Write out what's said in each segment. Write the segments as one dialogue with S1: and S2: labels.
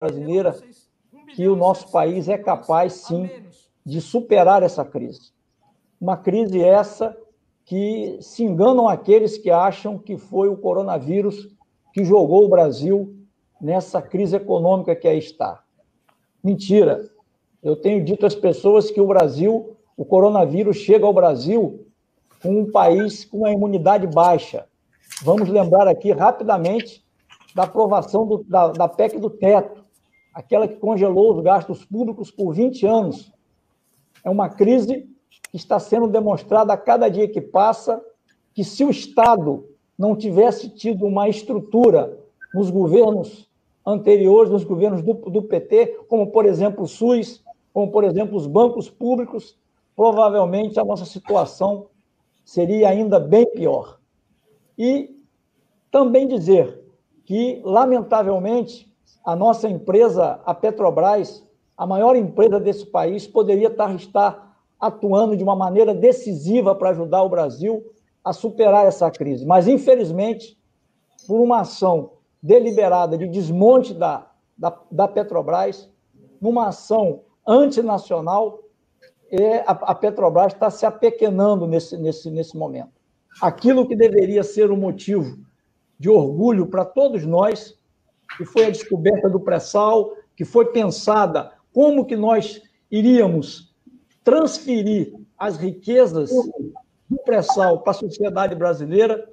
S1: brasileira que o nosso país é capaz, sim, de superar essa crise. Uma crise essa que se enganam aqueles que acham que foi o coronavírus que jogou o Brasil nessa crise econômica que aí está. Mentira. Eu tenho dito às pessoas que o Brasil, o coronavírus chega ao Brasil com um país com uma imunidade baixa. Vamos lembrar aqui rapidamente da aprovação do, da, da PEC do teto, aquela que congelou os gastos públicos por 20 anos. É uma crise que está sendo demonstrada a cada dia que passa que se o Estado não tivesse tido uma estrutura nos governos anteriores, nos governos do, do PT, como, por exemplo, o SUS, como, por exemplo, os bancos públicos, provavelmente a nossa situação seria ainda bem pior. E também dizer que, lamentavelmente, a nossa empresa, a Petrobras, a maior empresa desse país, poderia estar, atuando de uma maneira decisiva para ajudar o Brasil a superar essa crise. Mas, infelizmente, por uma ação deliberada de desmonte da, da, da Petrobras, numa ação antinacional, é, a, a Petrobras está se apequenando nesse, nesse, nesse momento. Aquilo que deveria ser um motivo de orgulho para todos nós, que foi a descoberta do pré-sal, que foi pensada como que nós iríamos transferir as riquezas do pré-sal para a sociedade brasileira.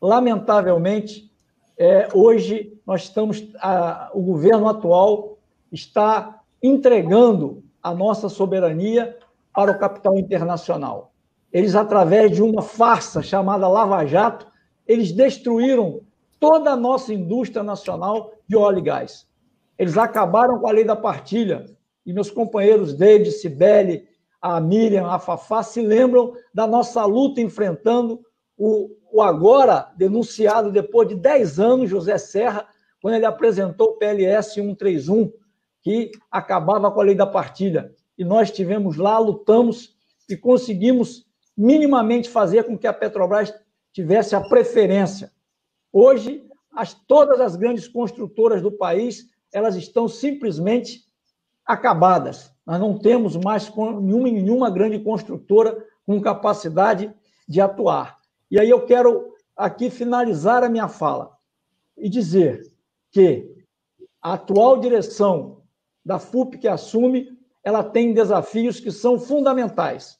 S1: Lamentavelmente, é, hoje nós estamos, a, o governo atual está entregando a nossa soberania para o capital internacional. Eles, através de uma farsa chamada Lava Jato, eles destruíram toda a nossa indústria nacional de óleo e gás. Eles acabaram com a lei da partilha. E meus companheiros David, Sibeli, a Miriam, a Fafá se lembram da nossa luta enfrentando o, o agora denunciado depois de 10 anos, José Serra, quando ele apresentou o PLS 131, que acabava com a lei da partilha. E nós estivemos lá, lutamos e conseguimos minimamente fazer com que a Petrobras tivesse a preferência. Hoje, as, todas as grandes construtoras do país elas estão simplesmente acabadas. Nós não temos mais nenhuma, nenhuma grande construtora com capacidade de atuar. E aí eu quero aqui finalizar a minha fala e dizer que a atual direção da FUP que assume, ela tem desafios que são fundamentais.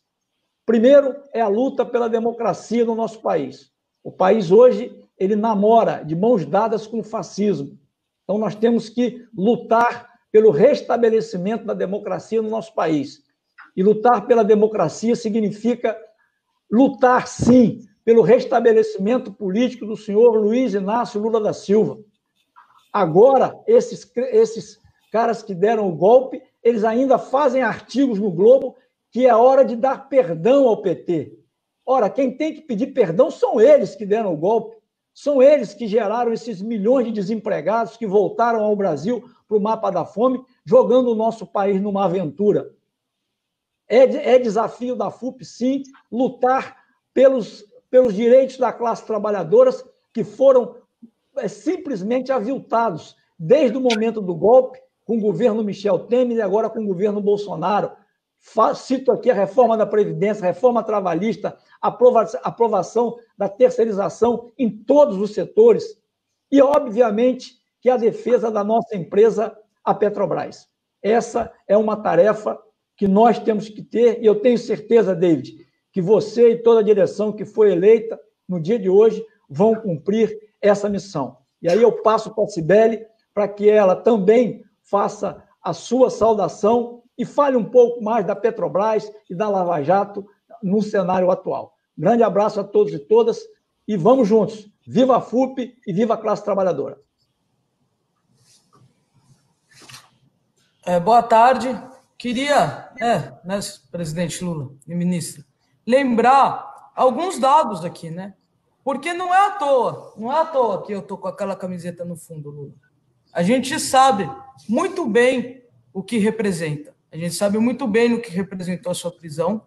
S1: Primeiro é a luta pela democracia no nosso país. O país hoje, ele namora de mãos dadas com o fascismo. Então nós temos que lutar pelo restabelecimento da democracia no nosso país. E lutar pela democracia significa lutar, sim, pelo restabelecimento político do senhor Luiz Inácio Lula da Silva. Agora, esses, esses caras que deram o golpe, eles ainda fazem artigos no Globo que é hora de dar perdão ao PT. Ora, quem tem que pedir perdão são eles que deram o golpe. São eles que geraram esses milhões de desempregados que voltaram ao Brasil para o mapa da fome, jogando o nosso país numa aventura. É, é desafio da FUP, sim, lutar pelos, pelos direitos da classe trabalhadora que foram é, simplesmente aviltados desde o momento do golpe, com o governo Michel Temer e agora com o governo Bolsonaro. Cito aqui a reforma da Previdência, reforma trabalhista, aprovação da terceirização em todos os setores e, obviamente, que a defesa da nossa empresa, a Petrobras. Essa é uma tarefa que nós temos que ter, e eu tenho certeza, David, que você e toda a direção que foi eleita no dia de hoje vão cumprir essa missão. E aí eu passo para a Cibele para que ela também faça a sua saudação e fale um pouco mais da Petrobras e da Lava Jato no cenário atual. Grande abraço a todos e todas e vamos juntos. Viva a FUP e viva a classe trabalhadora.
S2: É, boa tarde. Queria, é, né, presidente Lula e ministro, lembrar alguns dados aqui, né? Porque não é à toa, não é à toa que eu tô com aquela camiseta no fundo, Lula. A gente sabe muito bem o que representa. A gente sabe muito bem no que representou a sua prisão.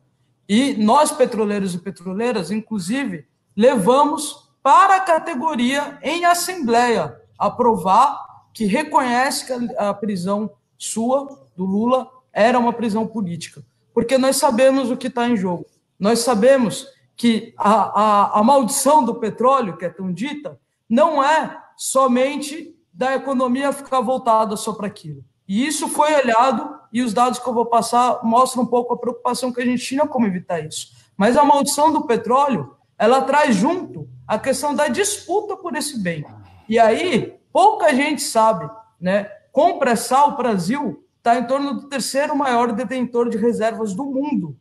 S2: E nós, petroleiros e petroleiras, inclusive, levamos para a categoria em assembleia aprovar que reconhece que a, prisão sua, do Lula, era uma prisão política. Porque nós sabemos o que está em jogo. Nós sabemos que a, a, a maldição do petróleo, que é tão dita, não é somente da economia ficar voltada só para aquilo. E isso foi olhado, e os dados que eu vou passar mostram um pouco a preocupação que a gente tinha como evitar isso. Mas a maldição do petróleo, ela traz junto a questão da disputa por esse bem. E aí, pouca gente sabe, né? Com pré-sal, o Brasil está em torno do terceiro maior detentor de reservas do mundo.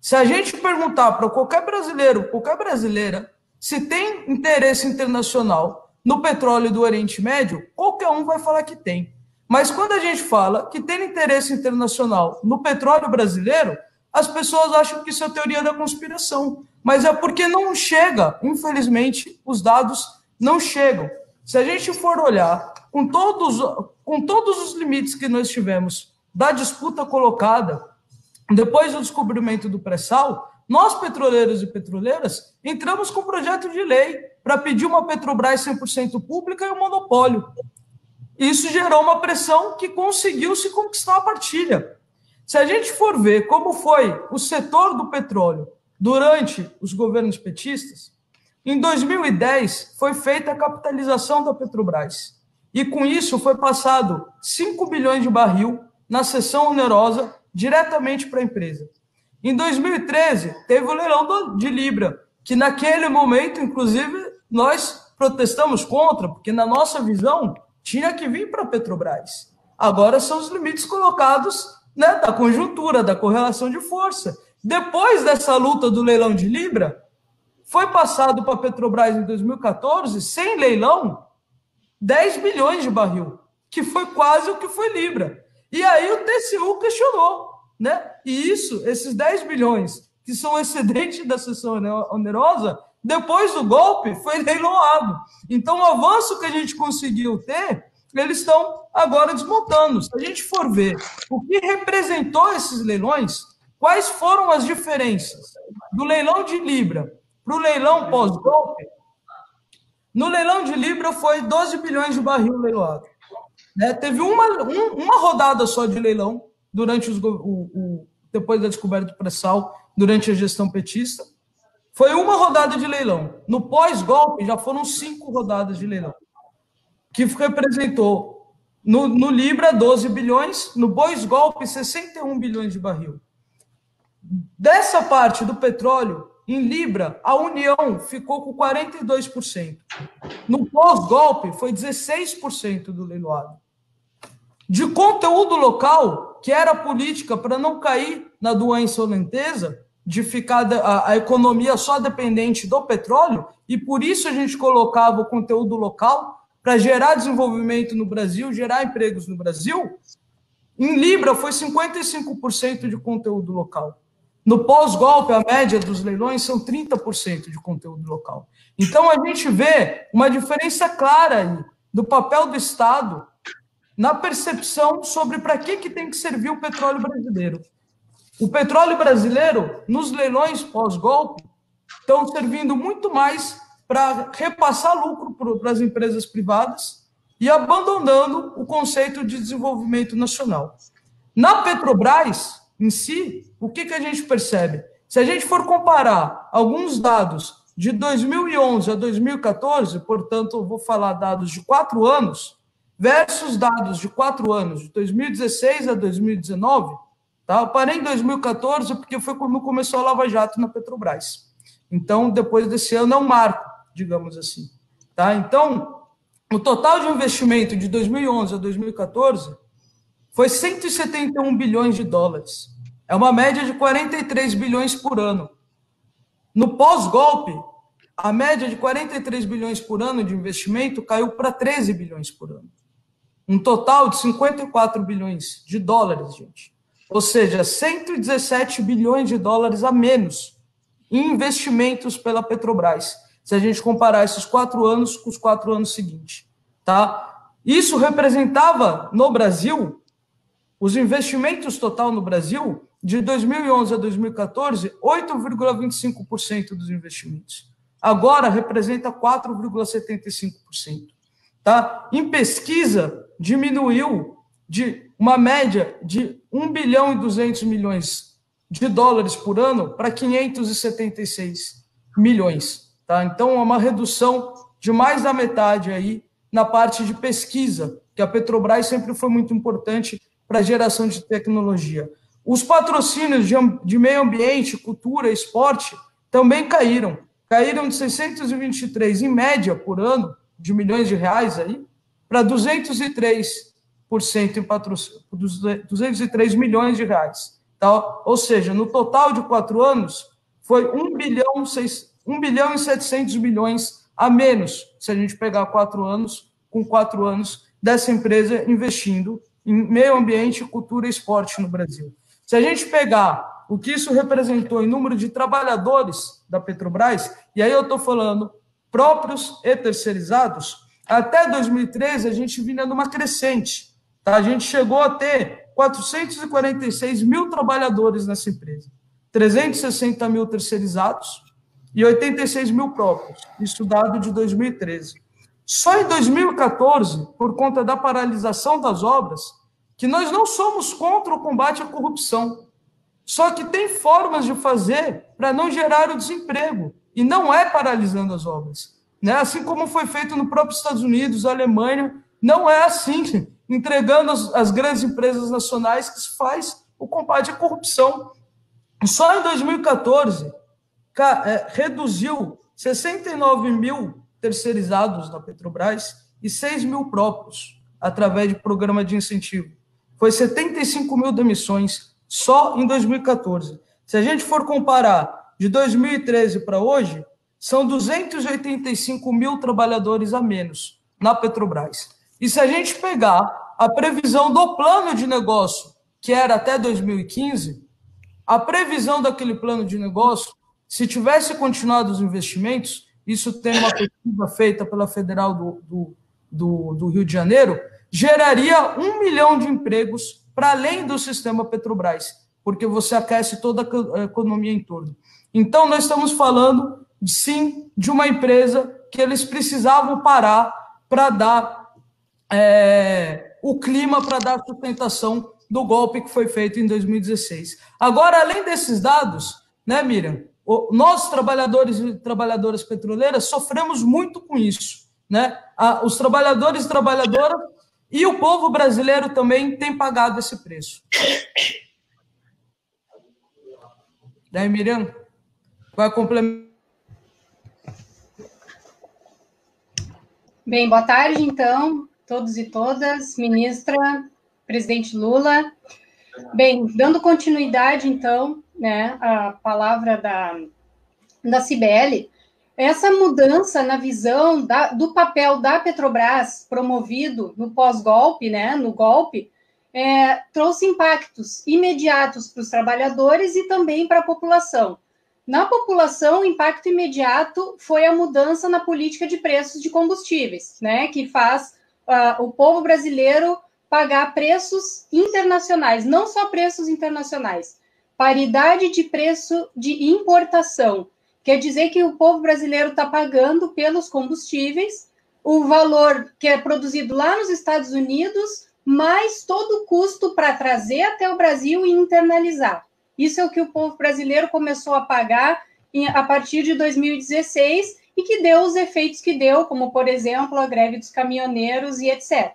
S2: Se a gente perguntar para qualquer brasileiro, qualquer brasileira, se tem interesse internacional no petróleo do Oriente Médio, qualquer um vai falar que tem. Mas quando a gente fala que tem interesse internacional no petróleo brasileiro, as pessoas acham que isso é teoria da conspiração. Mas é porque não chega, infelizmente, os dados não chegam. Se a gente for olhar com todos, com todos os limites que nós tivemos da disputa colocada depois do descobrimento do pré-sal, nós, petroleiros e petroleiras, entramos com um projeto de lei para pedir uma Petrobras 100% pública e um monopólio. Isso gerou uma pressão que conseguiu se conquistar a partilha. Se a gente for ver como foi o setor do petróleo durante os governos petistas, em 2010 foi feita a capitalização da Petrobras. E com isso foi passado 5 bilhões de barril na sessão onerosa diretamente para a empresa. Em 2013, teve o leilão de Libra, que naquele momento, inclusive, nós protestamos contra, porque na nossa visão tinha que vir para a Petrobras. Agora são os limites colocados né, da conjuntura, da correlação de força. Depois dessa luta do leilão de Libra, foi passado para a Petrobras em 2014, sem leilão, 10 bilhões de barril, que foi quase o que foi Libra. E aí o TCU questionou, né? E isso, esses 10 bilhões, que são excedente da sessão onerosa, depois do golpe, foi leiloado. Então, o avanço que a gente conseguiu ter, eles estão agora desmontando. Se a gente for ver o que representou esses leilões, quais foram as diferenças do leilão de Libra para o leilão pós-golpe, no leilão de Libra foi 12 bilhões de barril leiloado. Né? Teve uma, um, uma rodada só de leilão durante os, o, o, depois da descoberta do pré-sal, durante a gestão petista. Foi uma rodada de leilão. No pós-golpe, já foram cinco rodadas de leilão, que representou no, no Libra 12 bilhões, no pós-golpe 61 bilhões de barril. Dessa parte do petróleo, em Libra, a União ficou com 42%. No pós-golpe, foi 16% do leiloado. De conteúdo local, que era política para não cair na doença holandesa, de ficar a, a, economia só dependente do petróleo, e por isso a gente colocava o conteúdo local para gerar desenvolvimento no Brasil, gerar empregos no Brasil. Em Libra foi 55% de conteúdo local. No pós-golpe, a média dos leilões são 30% de conteúdo local. Então, a gente vê uma diferença clara aí do papel do Estado na percepção sobre para que, que tem que servir o petróleo brasileiro. O petróleo brasileiro, nos leilões pós-golpe, estão servindo muito mais para repassar lucro para as empresas privadas e abandonando o conceito de desenvolvimento nacional. Na Petrobras, em si, o que, que a gente percebe? Se a gente for comparar alguns dados de 2011 a 2014, portanto, vou falar dados de quatro anos, versus dados de quatro anos, de 2016 a 2019, tá? Eu parei em 2014 porque foi quando começou a Lava Jato na Petrobras. Então, depois desse ano é um marco, digamos assim. Tá? Então, o total de investimento de 2011 a 2014 foi 171 bilhões de dólares. É uma média de 43 bilhões por ano. No pós-golpe, a média de 43 bilhões por ano de investimento caiu para 13 bilhões por ano. Um total de 54 bilhões de dólares, gente. Ou seja, 117 bilhões de dólares a menos em investimentos pela Petrobras, se a gente comparar esses quatro anos com os quatro anos seguintes. Tá? Isso representava, no Brasil, os investimentos total no Brasil, de 2011 a 2014, 8,25% dos investimentos. Agora representa 4,75%. Tá? Em pesquisa, diminuiu de uma média de 1 bilhão e 200 milhões de dólares por ano para 576 milhões. Tá? Então, é uma redução de mais da metade aí na parte de pesquisa, que a Petrobras sempre foi muito importante para a geração de tecnologia. Os patrocínios de, de meio ambiente, cultura, esporte também caíram. Caíram de 623 em média por ano, de milhões de reais aí, para 203 em patrocínio, 203 milhões de reais. Tá? Ou seja, no total de quatro anos, foi 1 bilhão, 6, 1 bilhão e 700 milhões a menos, se a gente pegar quatro anos, com quatro anos, dessa empresa investindo em meio ambiente, cultura e esporte no Brasil. Se a gente pegar o que isso representou em número de trabalhadores da Petrobras, e aí eu estou falando próprios e terceirizados, até 2013 a gente vinha numa crescente. Tá? A gente chegou a ter 446 mil trabalhadores nessa empresa, 360 mil terceirizados e 86 mil próprios, isso dado de 2013. Só em 2014, por conta da paralisação das obras, que nós não somos contra o combate à corrupção. Só que tem formas de fazer para não gerar o desemprego, e não é paralisando as obras. Né? Assim como foi feito no próprio Estados Unidos, Alemanha, não é assim, entregando as, as grandes empresas nacionais que faz o combate à corrupção. Só em 2014, é, reduziu 69 mil terceirizados na Petrobras e 6 mil próprios, através de programa de incentivo foi 75 mil demissões só em 2014. Se a gente for comparar de 2013 para hoje, são 285 mil trabalhadores a menos na Petrobras. E se a gente pegar a previsão do plano de negócio, que era até 2015, a previsão daquele plano de negócio, se tivesse continuado os investimentos, isso tem uma pesquisa feita pela Federal do, do, do, do Rio de Janeiro, geraria um milhão de empregos para além do sistema Petrobras, porque você aquece toda a economia em torno. Então, nós estamos falando, sim, de uma empresa que eles precisavam parar para dar é, o clima, para dar sustentação do golpe que foi feito em 2016. Agora, além desses dados, né, Miriam, nós, trabalhadores e trabalhadoras petroleiras, sofremos muito com isso. Né? Os trabalhadores e trabalhadoras e o povo brasileiro também tem pagado esse preço. Daí, Miriam, vai complementar.
S3: Bem, boa tarde, então, todos e todas, ministra, presidente Lula. Bem, dando continuidade, então, né, à palavra da, da Cibele, essa mudança na visão da, do papel da Petrobras promovido no pós-golpe, né, no golpe, é, trouxe impactos imediatos para os trabalhadores e também para a população. Na população, o impacto imediato foi a mudança na política de preços de combustíveis, né, que faz uh, o povo brasileiro pagar preços internacionais, não só preços internacionais, paridade de preço de importação Quer dizer que o povo brasileiro está pagando pelos combustíveis o valor que é produzido lá nos Estados Unidos, mais todo o custo para trazer até o Brasil e internalizar. Isso é o que o povo brasileiro começou a pagar a partir de 2016 e que deu os efeitos que deu, como, por exemplo, a greve dos caminhoneiros e etc.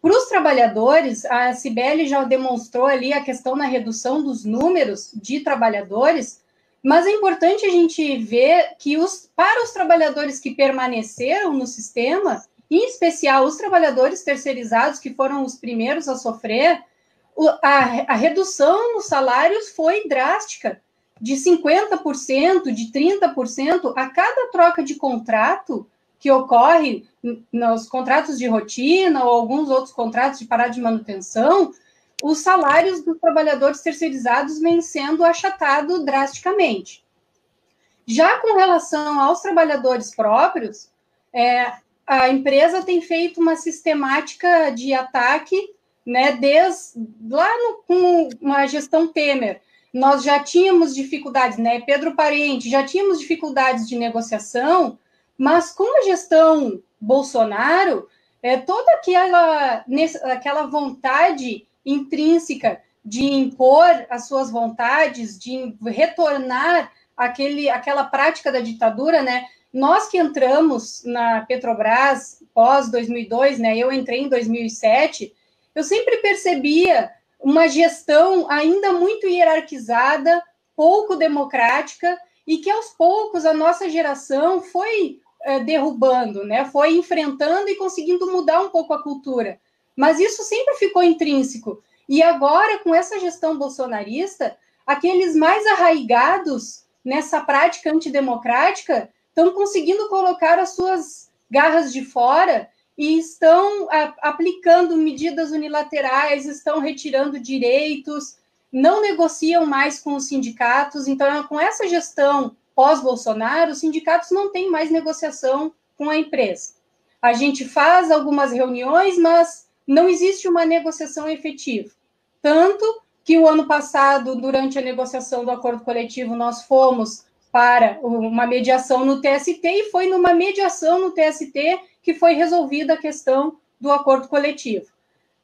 S3: Para os trabalhadores, a Cibele já demonstrou ali a questão na redução dos números de trabalhadores, mas é importante a gente ver que os, para os trabalhadores que permaneceram no sistema, em especial os trabalhadores terceirizados, que foram os primeiros a sofrer, a, a redução nos salários foi drástica, de 50%, de 30% a cada troca de contrato que ocorre nos contratos de rotina ou alguns outros contratos de parada de manutenção, os salários dos trabalhadores terceirizados vêm sendo achatados drasticamente. Já com relação aos trabalhadores próprios, é, a empresa tem feito uma sistemática de ataque, né, desde lá no, com uma gestão Temer. Nós já tínhamos dificuldades, né, Pedro Parente, já tínhamos dificuldades de negociação, mas com a gestão Bolsonaro, é, toda aquela, aquela vontade intrínseca de impor as suas vontades, de retornar aquele, aquela prática da ditadura, né? Nós que entramos na Petrobras pós 2002, né? Eu entrei em 2007. Eu sempre percebia uma gestão ainda muito hierarquizada, pouco democrática e que aos poucos a nossa geração foi é, derrubando, né? Foi enfrentando e conseguindo mudar um pouco a cultura. Mas isso sempre ficou intrínseco. E agora, com essa gestão bolsonarista, aqueles mais arraigados nessa prática antidemocrática estão conseguindo colocar as suas garras de fora e estão a, aplicando medidas unilaterais, estão retirando direitos, não negociam mais com os sindicatos. Então, com essa gestão pós-Bolsonaro, os sindicatos não têm mais negociação com a empresa. A gente faz algumas reuniões, mas não existe uma negociação efetiva. Tanto que o ano passado, durante a negociação do acordo coletivo, nós fomos para uma mediação no TST e foi numa mediação no TST que foi resolvida a questão do acordo coletivo.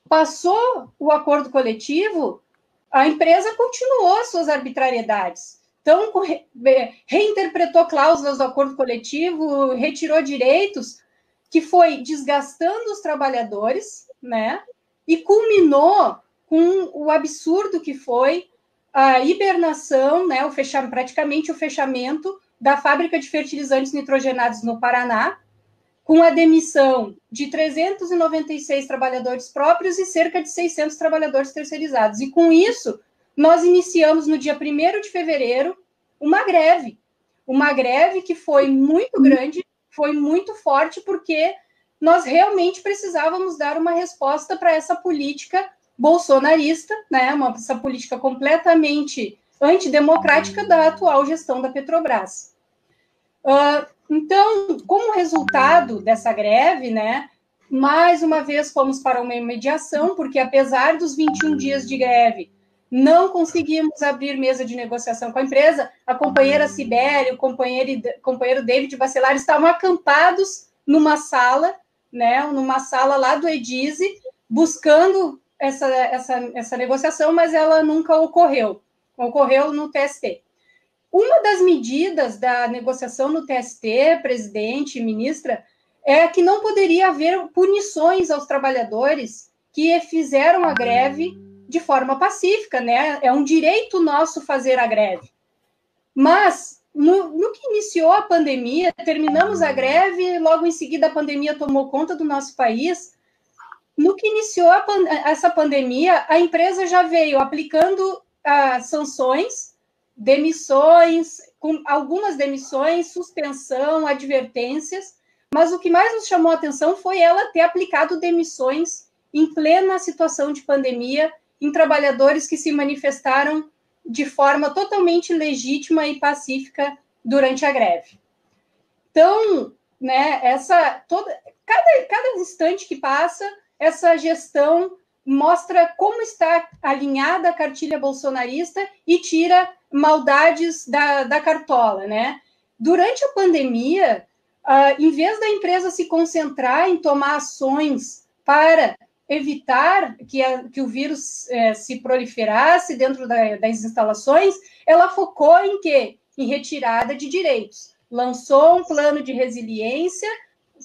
S3: Passou o acordo coletivo, a empresa continuou suas arbitrariedades. Então, reinterpretou cláusulas do acordo coletivo, retirou direitos, que foi desgastando os trabalhadores, né? E culminou com o absurdo que foi a hibernação, né, o fechar, praticamente o fechamento da fábrica de fertilizantes nitrogenados no Paraná, com a demissão de 396 trabalhadores próprios e cerca de 600 trabalhadores terceirizados. E com isso, nós iniciamos no dia 1 de fevereiro uma greve. Uma greve que foi muito grande, foi muito forte, porque nós realmente precisávamos dar uma resposta para essa política bolsonarista, né, uma, essa política completamente antidemocrática da atual gestão da Petrobras. Uh, então, como resultado dessa greve, né, mais uma vez fomos para uma mediação, porque apesar dos 21 dias de greve, não conseguimos abrir mesa de negociação com a empresa. A companheira Sibério, o companheiro, companheiro David Bacelar estavam acampados numa sala, né, numa sala lá do Edise, buscando essa, essa, essa negociação, mas ela nunca ocorreu. Ocorreu no TST. Uma das medidas da negociação no TST, presidente, ministra, é que não poderia haver punições aos trabalhadores que fizeram a greve de forma pacífica, né? É um direito nosso fazer a greve. Mas, no, no que iniciou a pandemia, terminamos a greve, logo em seguida a pandemia tomou conta do nosso país, no que iniciou pan essa pandemia, a empresa já veio aplicando ah, sanções, demissões, com algumas demissões, suspensão, advertências, mas o que mais nos chamou a atenção foi ela ter aplicado demissões em plena situação de pandemia em trabalhadores que se manifestaram de forma totalmente legítima e pacífica durante a greve. Então, né, essa toda cada, cada instante que passa, essa gestão mostra como está alinhada a cartilha bolsonarista e tira maldades da, da cartola, né? Durante a pandemia, uh, em vez da empresa se concentrar em tomar ações para evitar que, a, que o vírus é, se proliferasse dentro da, das instalações, ela focou em quê? Em retirada de direitos. Lançou um plano de resiliência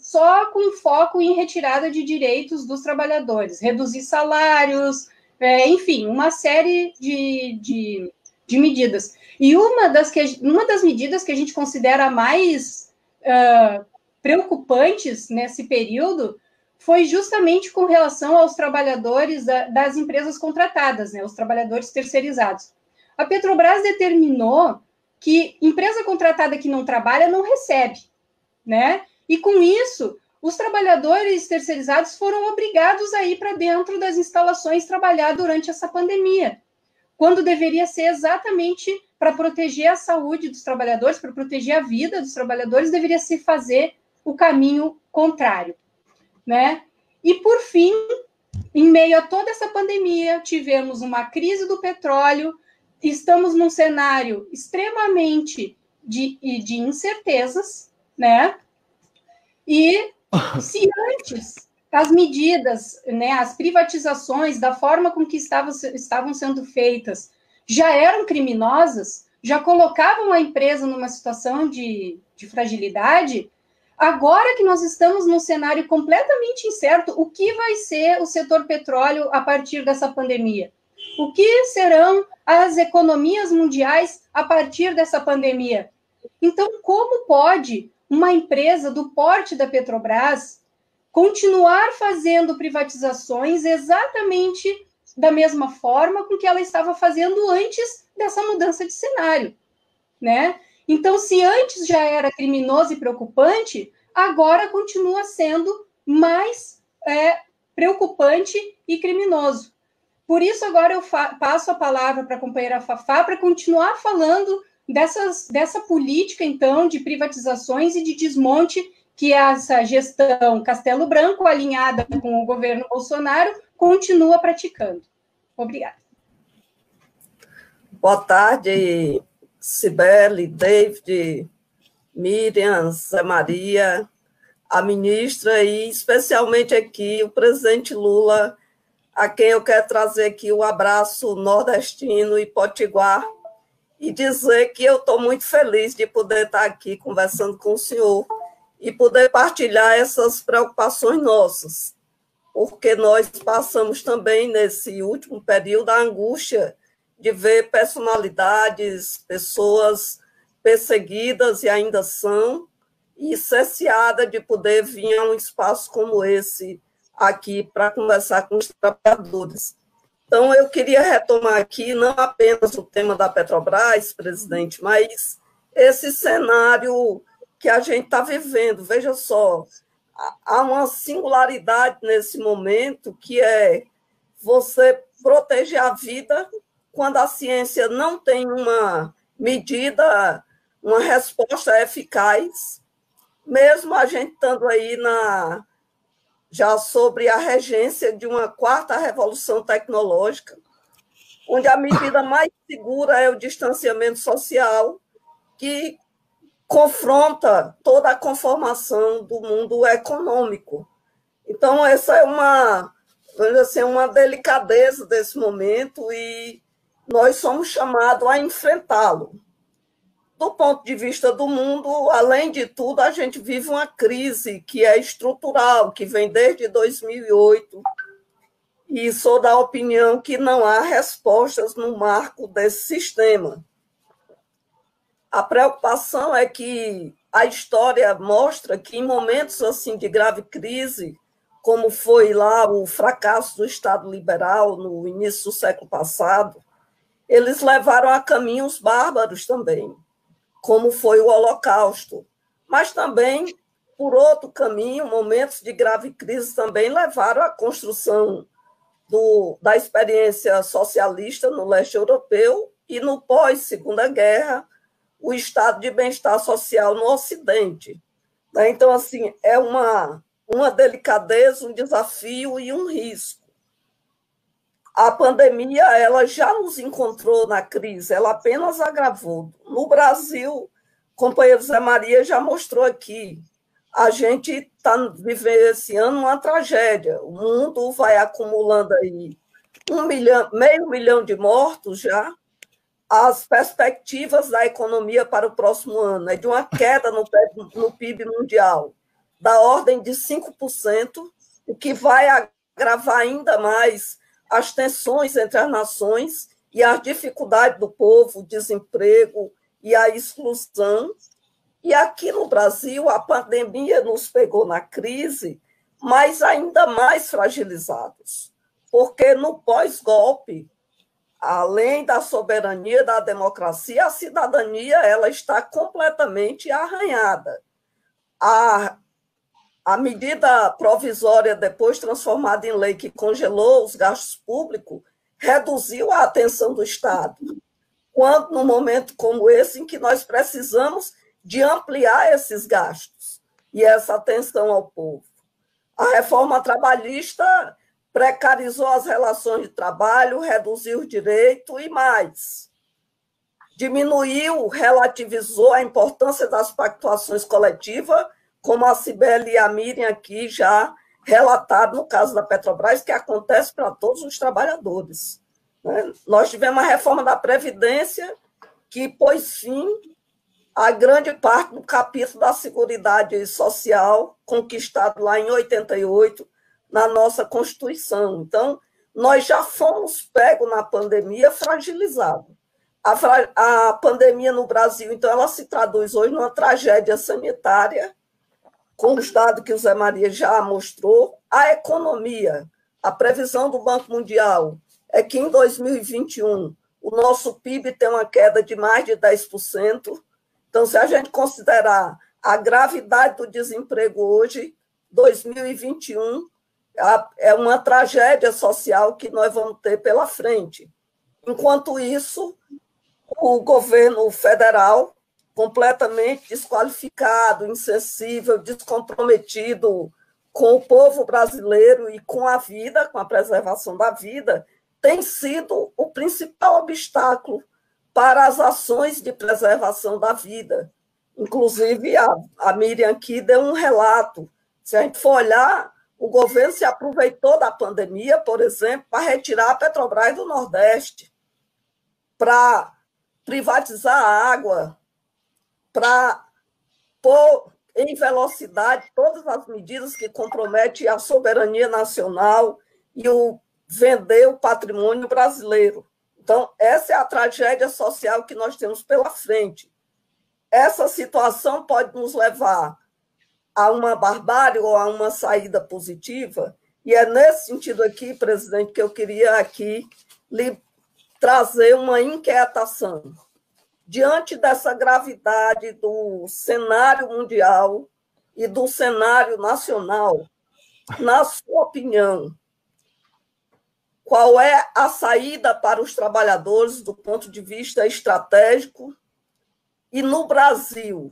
S3: só com foco em retirada de direitos dos trabalhadores, reduzir salários, é, enfim, uma série de, de, de, medidas. E uma das, que, uma das medidas que a gente considera mais uh, preocupantes nesse período foi justamente com relação aos trabalhadores das empresas contratadas, né, os trabalhadores terceirizados. A Petrobras determinou que empresa contratada que não trabalha não recebe, né? E com isso, os trabalhadores terceirizados foram obrigados a ir para dentro das instalações trabalhar durante essa pandemia, quando deveria ser exatamente para proteger a saúde dos trabalhadores, para proteger a vida dos trabalhadores, deveria se fazer o caminho contrário, né? E por fim, em meio a toda essa pandemia, tivemos uma crise do petróleo, estamos num cenário extremamente de, de incertezas, né? E se antes as medidas, né, as privatizações, da forma com que estavam, estavam sendo feitas, já eram criminosas, já colocavam a empresa numa situação de, de fragilidade, agora que nós estamos num cenário completamente incerto, o que vai ser o setor petróleo a partir dessa pandemia? O que serão as economias mundiais a partir dessa pandemia? Então, como pode uma empresa do porte da Petrobras continuar fazendo privatizações exatamente da mesma forma com que ela estava fazendo antes dessa mudança de cenário, né? Então, se antes já era criminoso e preocupante, agora continua sendo mais é, preocupante e criminoso. Por isso, agora eu passo a palavra para a companheira Fafá para continuar falando dessas, dessa política, então, de privatizações e de desmonte que essa gestão Castelo Branco, alinhada com o governo Bolsonaro, continua praticando. Obrigada.
S4: Boa tarde, Cibele, David, Miriam, Zé Maria, a ministra e especialmente aqui o presidente Lula, a quem eu quero trazer aqui o abraço nordestino e potiguar e dizer que eu estou muito feliz de poder estar aqui conversando com o senhor e poder partilhar essas preocupações nossas, porque nós passamos também nesse último período a angústia de ver personalidades, pessoas perseguidas e ainda são, e cesseada de poder vir a um espaço como esse aqui para conversar com os trabalhadores. Então, eu queria retomar aqui não apenas o tema da Petrobras, presidente, mas esse cenário que a gente está vivendo. Veja só, há uma singularidade nesse momento que é você proteger a vida quando a ciência não tem uma medida, uma resposta eficaz, mesmo a gente estando aí na já sobre a regência de uma quarta revolução tecnológica, onde a medida mais segura é o distanciamento social, que confronta toda a conformação do mundo econômico. Então, essa é uma, assim, uma delicadeza desse momento e nós somos chamados a enfrentá-lo. Do ponto de vista do mundo, além de tudo, a gente vive uma crise que é estrutural, que vem desde 2008, e sou da opinião que não há respostas no marco desse sistema. A preocupação é que a história mostra que em momentos assim de grave crise, como foi lá o fracasso do Estado liberal no início do século passado, eles levaram a caminhos bárbaros também, como foi o Holocausto. Mas também, por outro caminho, momentos de grave crise também levaram à construção do, da experiência socialista no leste europeu e no pós-Segunda Guerra, o estado de bem-estar social no Ocidente. Né? Então, assim, é uma, uma delicadeza, um desafio e um risco. A pandemia ela já nos encontrou na crise, ela apenas agravou. No Brasil, companheiro Zé Maria já mostrou aqui, a gente está ano uma tragédia. O mundo vai acumulando aí um milhão, meio milhão de mortos já, as perspectivas da economia para o próximo ano é de uma queda no, no PIB mundial da ordem de 5%, o que vai agravar ainda mais as tensões entre as nações e as dificuldades do povo, o desemprego e a exclusão. E aqui no Brasil, a pandemia nos pegou na crise, mas ainda mais fragilizados, porque no pós-golpe, além da soberania da democracia, a cidadania ela está completamente arranhada. A, a medida provisória, depois transformada em lei, que congelou os gastos públicos, reduziu a atenção do Estado. Quando, num momento como esse, em que nós precisamos de ampliar esses gastos e essa atenção ao povo. A reforma trabalhista precarizou as relações de trabalho, reduziu o direito e mais. Diminuiu, relativizou a importância das pactuações coletivas, como a Cibele e a Miriam aqui já relatado no caso da Petrobras, que acontece para todos os trabalhadores. Né? Nós tivemos a reforma da Previdência, que pôs fim a grande parte do capítulo da Seguridade Social, conquistado lá em 88, na nossa Constituição. Então, nós já fomos pegos na pandemia fragilizados. A, a pandemia no Brasil, então, ela se traduz hoje numa tragédia sanitária, com os dados que o Zé Maria já mostrou. A economia, a previsão do Banco Mundial é que em 2021 o nosso PIB tem uma queda de mais de 10%. Então, se a gente considerar a gravidade do desemprego hoje, 2021 é uma tragédia social que nós vamos ter pela frente. Enquanto isso, o governo federal, completamente desqualificado, insensível, descomprometido com o povo brasileiro e com a vida, com a preservação da vida, tem sido o principal obstáculo para as ações de preservação da vida. Inclusive, a, a Miriam aqui deu um relato. Se a gente for olhar, o governo se aproveitou da pandemia, por exemplo, para retirar a Petrobras do Nordeste, para privatizar a água, para pôr em velocidade todas as medidas que comprometem a soberania nacional e o vender o patrimônio brasileiro. Então, essa é a tragédia social que nós temos pela frente. Essa situação pode nos levar a uma barbárie ou a uma saída positiva, e é nesse sentido aqui, presidente, que eu queria aqui lhe trazer uma inquietação. Diante dessa gravidade do cenário mundial e do cenário nacional, na sua opinião, qual é a saída para os trabalhadores do ponto de vista estratégico. E no Brasil,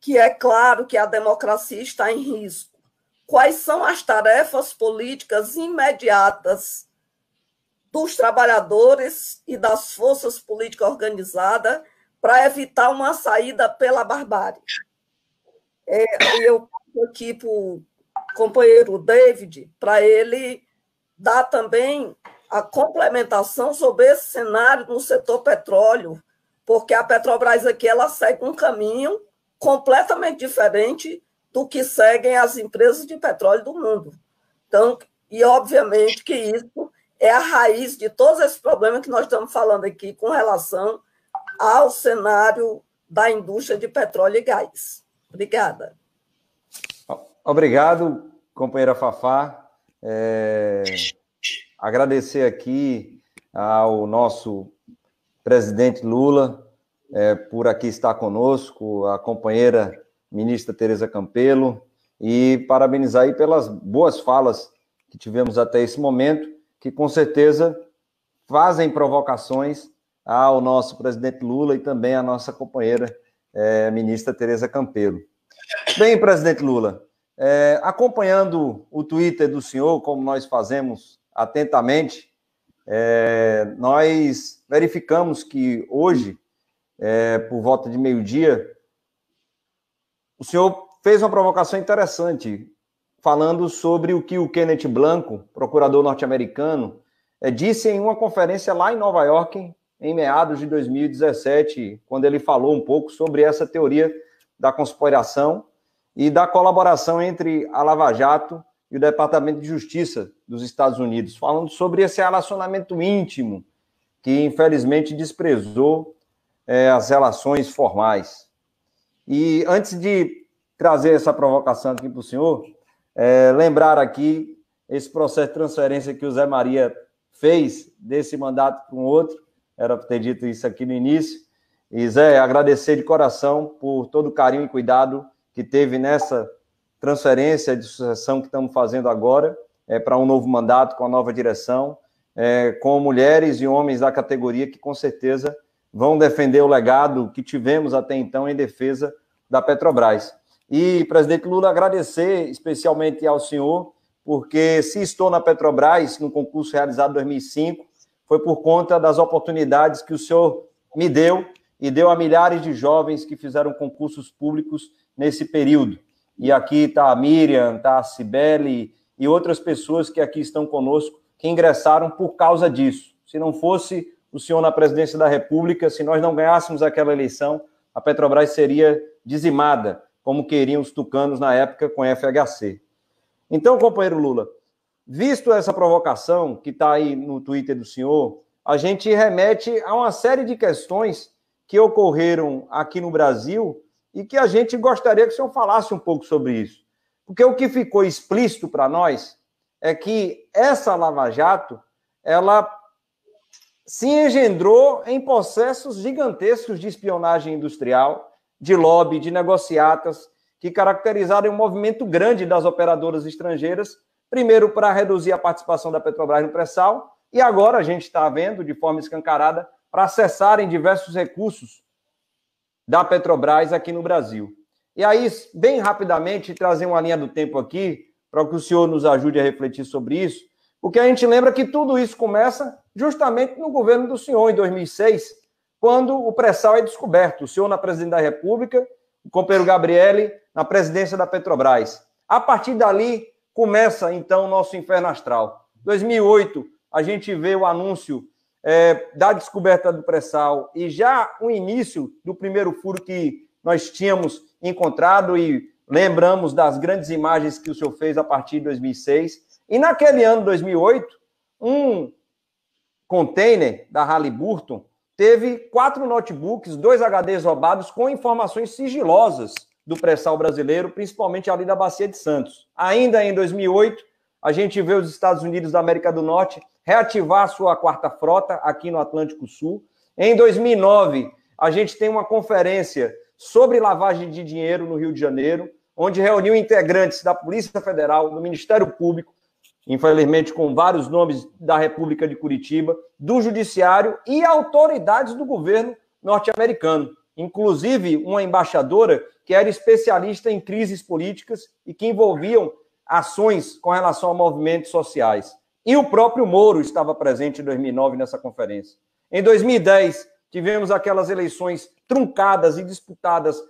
S4: que é claro que a democracia está em risco, quais são as tarefas políticas imediatas dos trabalhadores e das forças políticas organizadas para evitar uma saída pela barbárie? É, eu aqui para o companheiro David, para ele dá também a complementação sobre esse cenário no setor petróleo, porque a Petrobras aqui ela segue um caminho completamente diferente do que seguem as empresas de petróleo do mundo. Então, e obviamente que isso é a raiz de todos esses problemas que nós estamos falando aqui com relação ao cenário da indústria de petróleo e gás. Obrigada.
S5: Obrigado, companheira Fafá. É, agradecer aqui ao nosso presidente Lula é, por aqui estar conosco, a companheira ministra Tereza Campelo, e parabenizar aí pelas boas falas que tivemos até esse momento, que com certeza fazem provocações ao nosso presidente Lula e também à nossa companheira é, ministra Tereza Campelo. Bem, presidente Lula, é, acompanhando o Twitter do senhor, como nós fazemos atentamente, é, nós verificamos que hoje, é, por volta de meio-dia, o senhor fez uma provocação interessante, falando sobre o que o Kenneth Blanco, procurador norte-americano, é, disse em uma conferência lá em Nova York, em meados de 2017, quando ele falou um pouco sobre essa teoria da conspiração e da colaboração entre a Lava Jato e o Departamento de Justiça dos Estados Unidos, falando sobre esse relacionamento íntimo que, infelizmente, desprezou é, as relações formais. E antes de trazer essa provocação aqui para o senhor, é, lembrar aqui esse processo de transferência que o Zé Maria fez desse mandato para um outro, era ter dito isso aqui no início. E Zé, agradecer de coração por todo o carinho e cuidado que teve nessa transferência de sucessão que estamos fazendo agora é, para um novo mandato, com a nova direção, é, com mulheres e homens da categoria que com certeza vão defender o legado que tivemos até então em defesa da Petrobras. E, presidente Lula, agradecer especialmente ao senhor, porque se estou na Petrobras, no concurso realizado em 2005, foi por conta das oportunidades que o senhor me deu e deu a milhares de jovens que fizeram concursos públicos nesse período. e aqui está a Miriam, está a Cibele e outras pessoas que aqui estão conosco, que ingressaram por causa disso. Se não fosse o senhor na presidência da República, se nós não ganhássemos aquela eleição, a Petrobras seria dizimada, como queriam os tucanos na época com FHC. Então, companheiro Lula, visto essa provocação que está aí no Twitter do senhor, a gente remete a uma série de questões que ocorreram aqui no Brasil e que a gente gostaria que o senhor falasse um pouco sobre isso. Porque o que ficou explícito para nós é que essa Lava Jato, ela se engendrou em processos gigantescos de espionagem industrial, de lobby, de negociatas, que caracterizaram um movimento grande das operadoras estrangeiras, primeiro para reduzir a participação da Petrobras no pré-sal, e agora a gente está vendo, de forma escancarada, para acessarem diversos recursos da Petrobras aqui no Brasil. E aí, bem rapidamente, trazer uma linha do tempo aqui, para que o senhor nos ajude a refletir sobre isso, porque a gente lembra que tudo isso começa justamente no governo do senhor, em 2006, quando o pré-sal é descoberto. O senhor na presidência da República, o companheiro Gabriele na presidência da Petrobras. A partir dali, começa, então, o nosso inferno astral. 2008, a gente vê o anúncio é, da descoberta do pré-sal e já o início do primeiro furo que nós tínhamos encontrado e lembramos das grandes imagens que o senhor fez a partir de 2006. E naquele ano, 2008, um container da Halliburton teve quatro notebooks, dois HDs roubados com informações sigilosas do pré-sal brasileiro, principalmente ali da Bacia de Santos. Ainda em 2008, a gente vê os Estados Unidos da América do Norte reativar sua quarta frota aqui no Atlântico Sul. Em 2009, a gente tem uma conferência sobre lavagem de dinheiro no Rio de Janeiro, onde reuniu integrantes da Polícia Federal, do Ministério Público, infelizmente com vários nomes da República de Curitiba, do Judiciário e autoridades do governo norte-americano, inclusive uma embaixadora que era especialista em crises políticas e que envolviam ações com relação a movimentos sociais. E o próprio Moro estava presente em 2009 nessa conferência. Em 2010, tivemos aquelas eleições truncadas e disputadas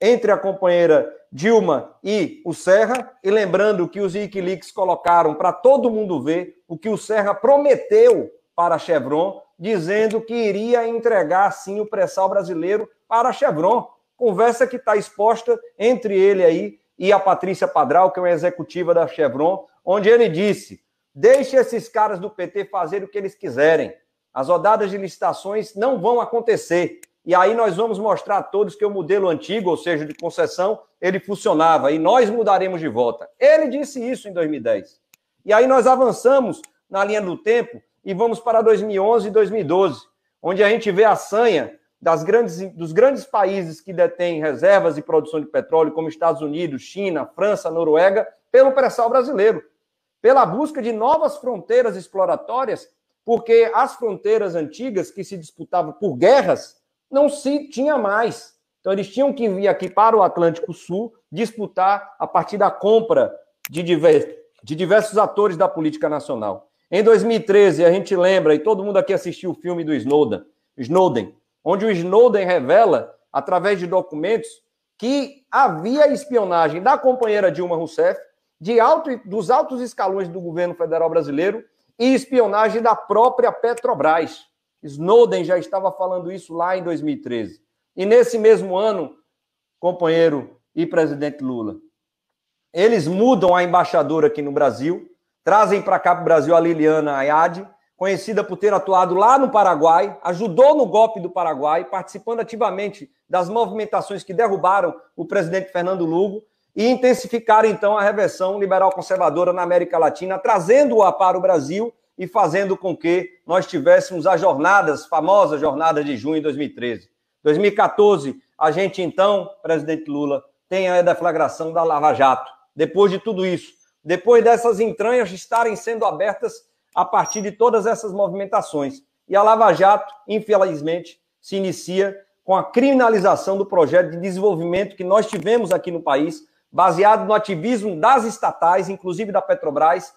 S5: entre a companheira Dilma e o Serra, e lembrando que os Wikileaks colocaram para todo mundo ver o que o Serra prometeu para a Chevron, dizendo que iria entregar sim o pré-sal brasileiro para a Chevron. Conversa que está exposta entre ele aí e a Patrícia Padral, que é uma executiva da Chevron, onde ele disse: Deixe esses caras do PT fazer o que eles quiserem. As rodadas de licitações não vão acontecer. E aí nós vamos mostrar a todos que o modelo antigo, ou seja, de concessão, ele funcionava e nós mudaremos de volta. Ele disse isso em 2010. E aí nós avançamos na linha do tempo e vamos para 2011 e 2012, onde a gente vê a sanha das grandes, dos grandes países que detêm reservas e produção de petróleo, como Estados Unidos, China, França, Noruega, pelo pré-sal brasileiro pela busca de novas fronteiras exploratórias, porque as fronteiras antigas que se disputavam por guerras não se tinha mais. Então eles tinham que vir aqui para o Atlântico Sul disputar a partir da compra de, diversos, de diversos atores da política nacional. Em 2013, a gente lembra, e todo mundo aqui assistiu o filme do Snowden, Snowden, onde o Snowden revela, através de documentos, que havia espionagem da companheira Dilma Rousseff de alto, dos altos escalões do governo federal brasileiro e espionagem da própria Petrobras. Snowden já estava falando isso lá em 2013. E nesse mesmo ano, companheiro e presidente Lula, eles mudam a embaixadora aqui no Brasil, trazem para cá para o Brasil a Liliana Ayad, conhecida por ter atuado lá no Paraguai, ajudou no golpe do Paraguai, participando ativamente das movimentações que derrubaram o presidente Fernando Lugo e intensificar, então, a reversão liberal conservadora na América Latina, trazendo-a para o Brasil e fazendo com que nós tivéssemos as jornadas, famosas jornadas de junho de 2013. 2014, a gente, então, presidente Lula, tem a deflagração da Lava Jato. Depois de tudo isso, depois dessas entranhas estarem sendo abertas a partir de todas essas movimentações. E a Lava Jato, infelizmente, se inicia com a criminalização do projeto de desenvolvimento que nós tivemos aqui no país, baseado no ativismo das estatais, inclusive da Petrobras,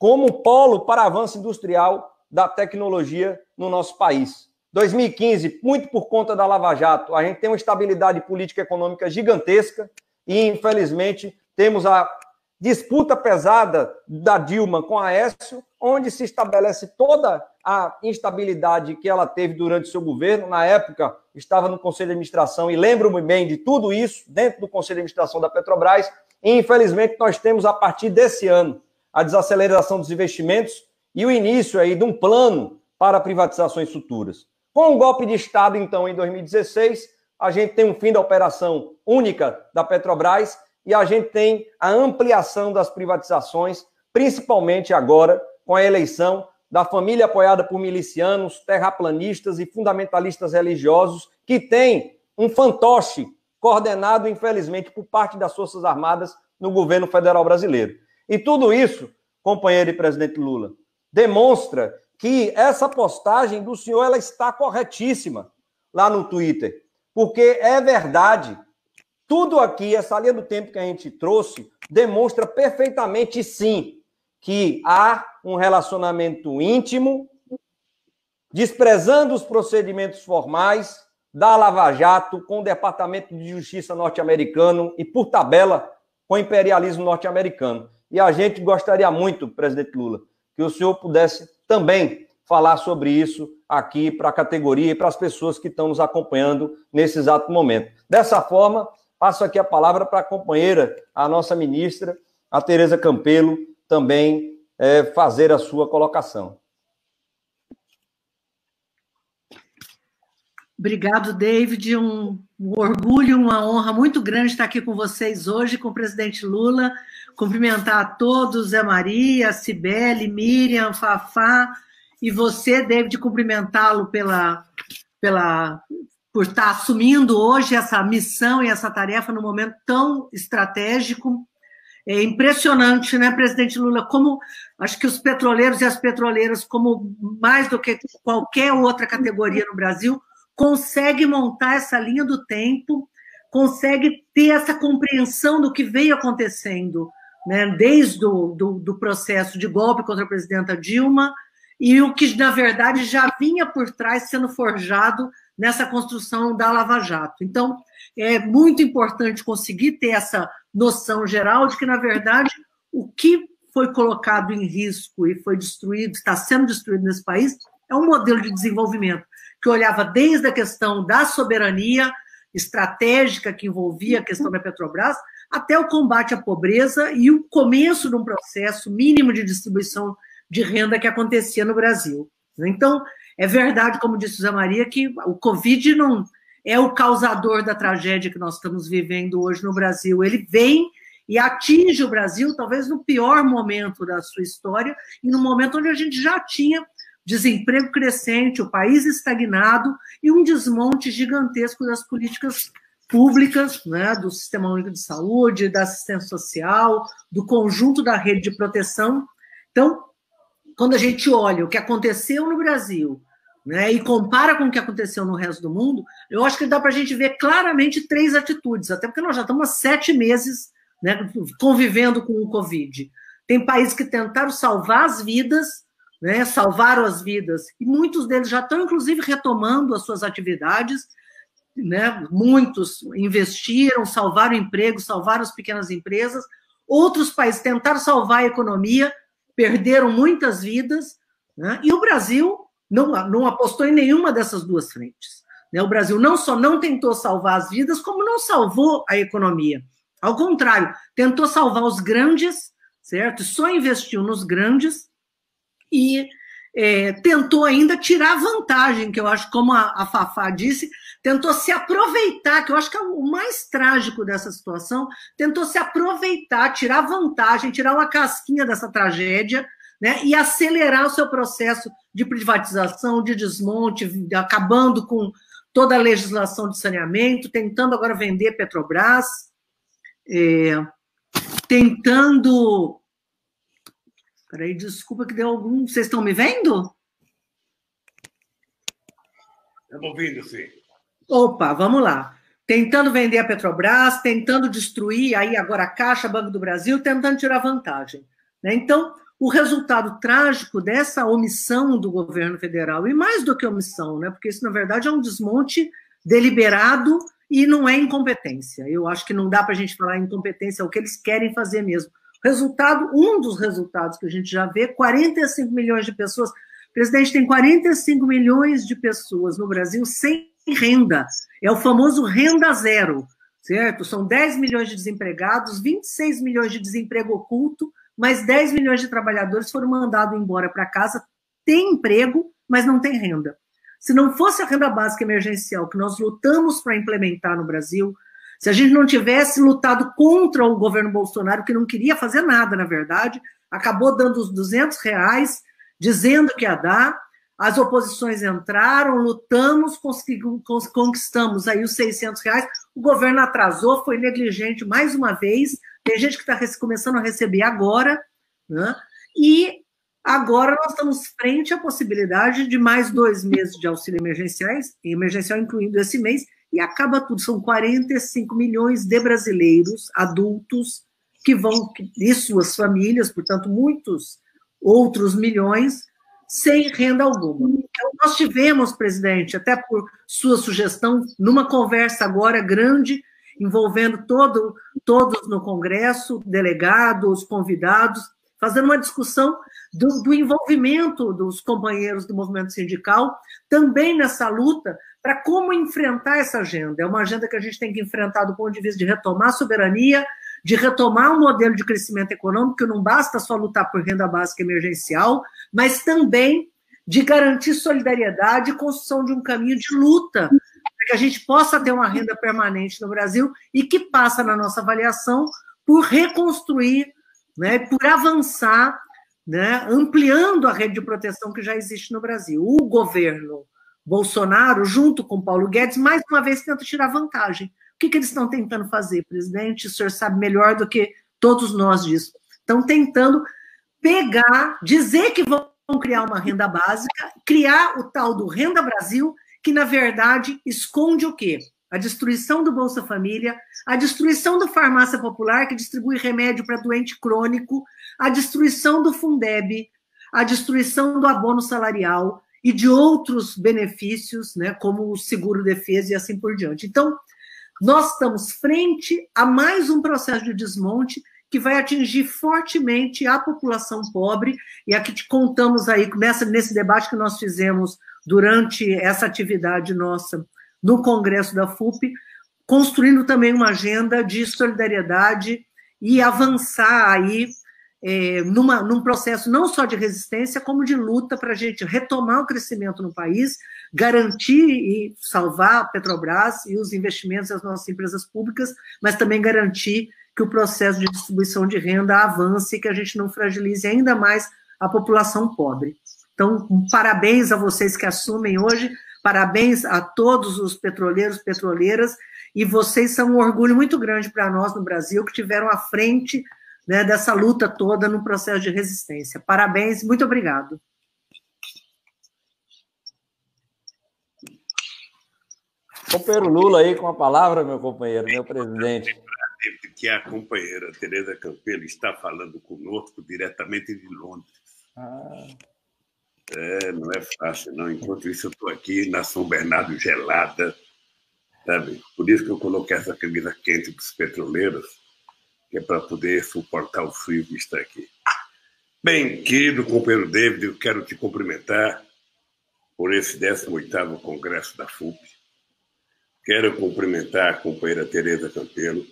S5: como polo para avanço industrial da tecnologia no nosso país. 2015, muito por conta da Lava Jato, a gente tem uma estabilidade política e econômica gigantesca e, infelizmente, temos a disputa pesada da Dilma com a Aécio, onde se estabelece toda a instabilidade que ela teve durante seu governo. Na época, estava no Conselho de Administração e lembro-me bem de tudo isso dentro do Conselho de Administração da Petrobras. E, infelizmente, nós temos, a partir desse ano, a desaceleração dos investimentos e o início aí de um plano para privatizações futuras. Com o golpe de Estado, então, em 2016, a gente tem um fim da operação única da Petrobras e a gente tem a ampliação das privatizações, principalmente agora com a eleição da família apoiada por milicianos, terraplanistas e fundamentalistas religiosos, que tem um fantoche coordenado, infelizmente, por parte das Forças Armadas no governo federal brasileiro. E tudo isso, companheiro e presidente Lula, demonstra que essa postagem do senhor ela está corretíssima lá no Twitter, porque é verdade tudo aqui, essa linha do tempo que a gente trouxe, demonstra perfeitamente, sim, que há um relacionamento íntimo, desprezando os procedimentos formais da Lava Jato com o Departamento de Justiça norte-americano e, por tabela, com o imperialismo norte-americano. E a gente gostaria muito, presidente Lula, que o senhor pudesse também falar sobre isso aqui para a categoria e para as pessoas que estão nos acompanhando nesse exato momento. Dessa forma, Passo aqui a palavra para a companheira, a nossa ministra, a Tereza Campelo, também é, fazer a sua colocação.
S6: Obrigado, David. Um, um, orgulho, uma honra muito grande estar aqui com vocês hoje, com o presidente Lula. Cumprimentar a todos, Zé Maria, Cibele, Miriam, Fafá, e você, David, cumprimentá-lo pela, pela por estar assumindo hoje essa missão e essa tarefa num momento tão estratégico. É impressionante, né, presidente Lula, como acho que os petroleiros e as petroleiras, como mais do que qualquer outra categoria no Brasil, consegue montar essa linha do tempo, consegue ter essa compreensão do que veio acontecendo, né, desde o do, do processo de golpe contra a presidenta Dilma e o que, na verdade, já vinha por trás sendo forjado nessa construção da Lava Jato. Então, é muito importante conseguir ter essa noção geral de que, na verdade, o que foi colocado em risco e foi destruído, está sendo destruído nesse país, é um modelo de desenvolvimento que olhava desde a questão da soberania estratégica que envolvia a questão da Petrobras, até o combate à pobreza e o começo de um processo mínimo de distribuição de renda que acontecia no Brasil. Então, é verdade, como disse o Zé Maria, que o Covid não é o causador da tragédia que nós estamos vivendo hoje no Brasil. Ele vem e atinge o Brasil, talvez no pior momento da sua história, e no momento onde a gente já tinha desemprego crescente, o país estagnado e um desmonte gigantesco das políticas públicas, né, do Sistema Único de Saúde, da assistência social, do conjunto da rede de proteção. Então, quando a gente olha o que aconteceu no Brasil, né, e compara com o que aconteceu no resto do mundo, eu acho que dá para a gente ver claramente três atitudes, até porque nós já estamos há sete meses né, convivendo com o Covid. Tem países que tentaram salvar as vidas, né, salvaram as vidas, e muitos deles já estão, inclusive, retomando as suas atividades. Né, muitos investiram, salvaram empregos, salvaram as pequenas empresas. Outros países tentaram salvar a economia, perderam muitas vidas. Né, e o Brasil não, não apostou em nenhuma dessas duas frentes. Né? O Brasil não só não tentou salvar as vidas, como não salvou a economia. Ao contrário, tentou salvar os grandes, certo? Só investiu nos grandes e é, tentou ainda tirar vantagem, que eu acho, como a, a Fafá disse, tentou se aproveitar, que eu acho que é o mais trágico dessa situação, tentou se aproveitar, tirar vantagem, tirar uma casquinha dessa tragédia, né, e acelerar o seu processo de privatização, de desmonte, acabando com toda a legislação de saneamento, tentando agora vender Petrobras, é, tentando. Peraí, desculpa que deu algum. Vocês estão me vendo?
S7: Estamos ouvindo, sim.
S6: Opa, vamos lá. Tentando vender a Petrobras, tentando destruir aí agora a Caixa, Banco do Brasil, tentando tirar vantagem. Né? Então, o resultado trágico dessa omissão do governo federal, e mais do que omissão, né, porque isso, na verdade, é um desmonte deliberado e não é incompetência. Eu acho que não dá para a gente falar incompetência, é o que eles querem fazer mesmo. Resultado, um dos resultados que a gente já vê, 45 milhões de pessoas. O presidente tem 45 milhões de pessoas no Brasil sem renda. É o famoso renda zero, certo? São 10 milhões de desempregados, 26 milhões de desemprego oculto, mais 10 milhões de trabalhadores foram mandados embora para casa, tem emprego, mas não tem renda. Se não fosse a renda básica emergencial que nós lutamos para implementar no Brasil, se a gente não tivesse lutado contra o governo Bolsonaro, que não queria fazer nada, na verdade, acabou dando os 200 reais, dizendo que ia dar, as oposições entraram, lutamos, conquistamos aí os 600 reais, o governo atrasou, foi negligente mais uma vez, tem gente que está começando a receber agora, né? e agora nós estamos frente à possibilidade de mais dois meses de auxílio emergenciais, emergencial incluindo esse mês, e acaba tudo. São 45 milhões de brasileiros adultos que vão, e suas famílias, portanto, muitos outros milhões, sem renda alguma. Então, nós tivemos, presidente, até por sua sugestão, numa conversa agora grande, envolvendo todo, todos no Congresso, delegados, convidados, fazendo uma discussão do, do, envolvimento dos companheiros do movimento sindical também nessa luta para como enfrentar essa agenda. É uma agenda que a gente tem que enfrentar do ponto de vista de retomar a soberania, de retomar um modelo de crescimento econômico, que não basta só lutar por renda básica emergencial, mas também de garantir solidariedade e construção de um caminho de luta para que a gente possa ter uma renda permanente no Brasil e que passa, na nossa avaliação, por reconstruir, né, por avançar, né, ampliando a rede de proteção que já existe no Brasil. O governo Bolsonaro, junto com Paulo Guedes, mais uma vez tenta tirar vantagem. Que, que eles estão tentando fazer, presidente? O senhor sabe melhor do que todos nós disso. Estão tentando pegar, dizer que vão criar uma renda básica, criar o tal do Renda Brasil, que na verdade esconde o quê? A destruição do Bolsa Família, a destruição do Farmácia Popular, que distribui remédio para doente crônico, a destruição do Fundeb, a destruição do abono salarial, e de outros benefícios, né, como o seguro-defesa e assim por diante. Então, nós estamos frente a mais um processo de desmonte que vai atingir fortemente a população pobre, e aqui te contamos aí, nessa, nesse debate que nós fizemos durante essa atividade nossa no Congresso da FUP, construindo também uma agenda de solidariedade e avançar aí é, numa, num processo não só de resistência, como de luta para a gente retomar o crescimento no país, garantir e salvar a Petrobras e os investimentos das nossas empresas públicas, mas também garantir que o processo de distribuição de renda avance e que a gente não fragilize ainda mais a população pobre. Então, parabéns a vocês que assumem hoje, parabéns a todos os petroleiros, petroleiras, e vocês são um orgulho muito grande para nós no Brasil, que tiveram à frente né, dessa luta toda no processo de resistência. Parabéns, muito obrigado.
S5: Companheiro Lula aí com a palavra, meu companheiro, meu presidente.
S7: Que a companheira Tereza Campelo está falando conosco diretamente de Londres. Ah. É, não é fácil, não. Enquanto isso, eu estou aqui na São Bernardo gelada, sabe? Por isso que eu coloquei essa camisa quente para os petroleiros, que é para poder suportar o frio que está aqui. Bem, querido companheiro David, eu quero te cumprimentar por esse 18º Congresso da FUP. Quero cumprimentar a companheira Tereza Campelo,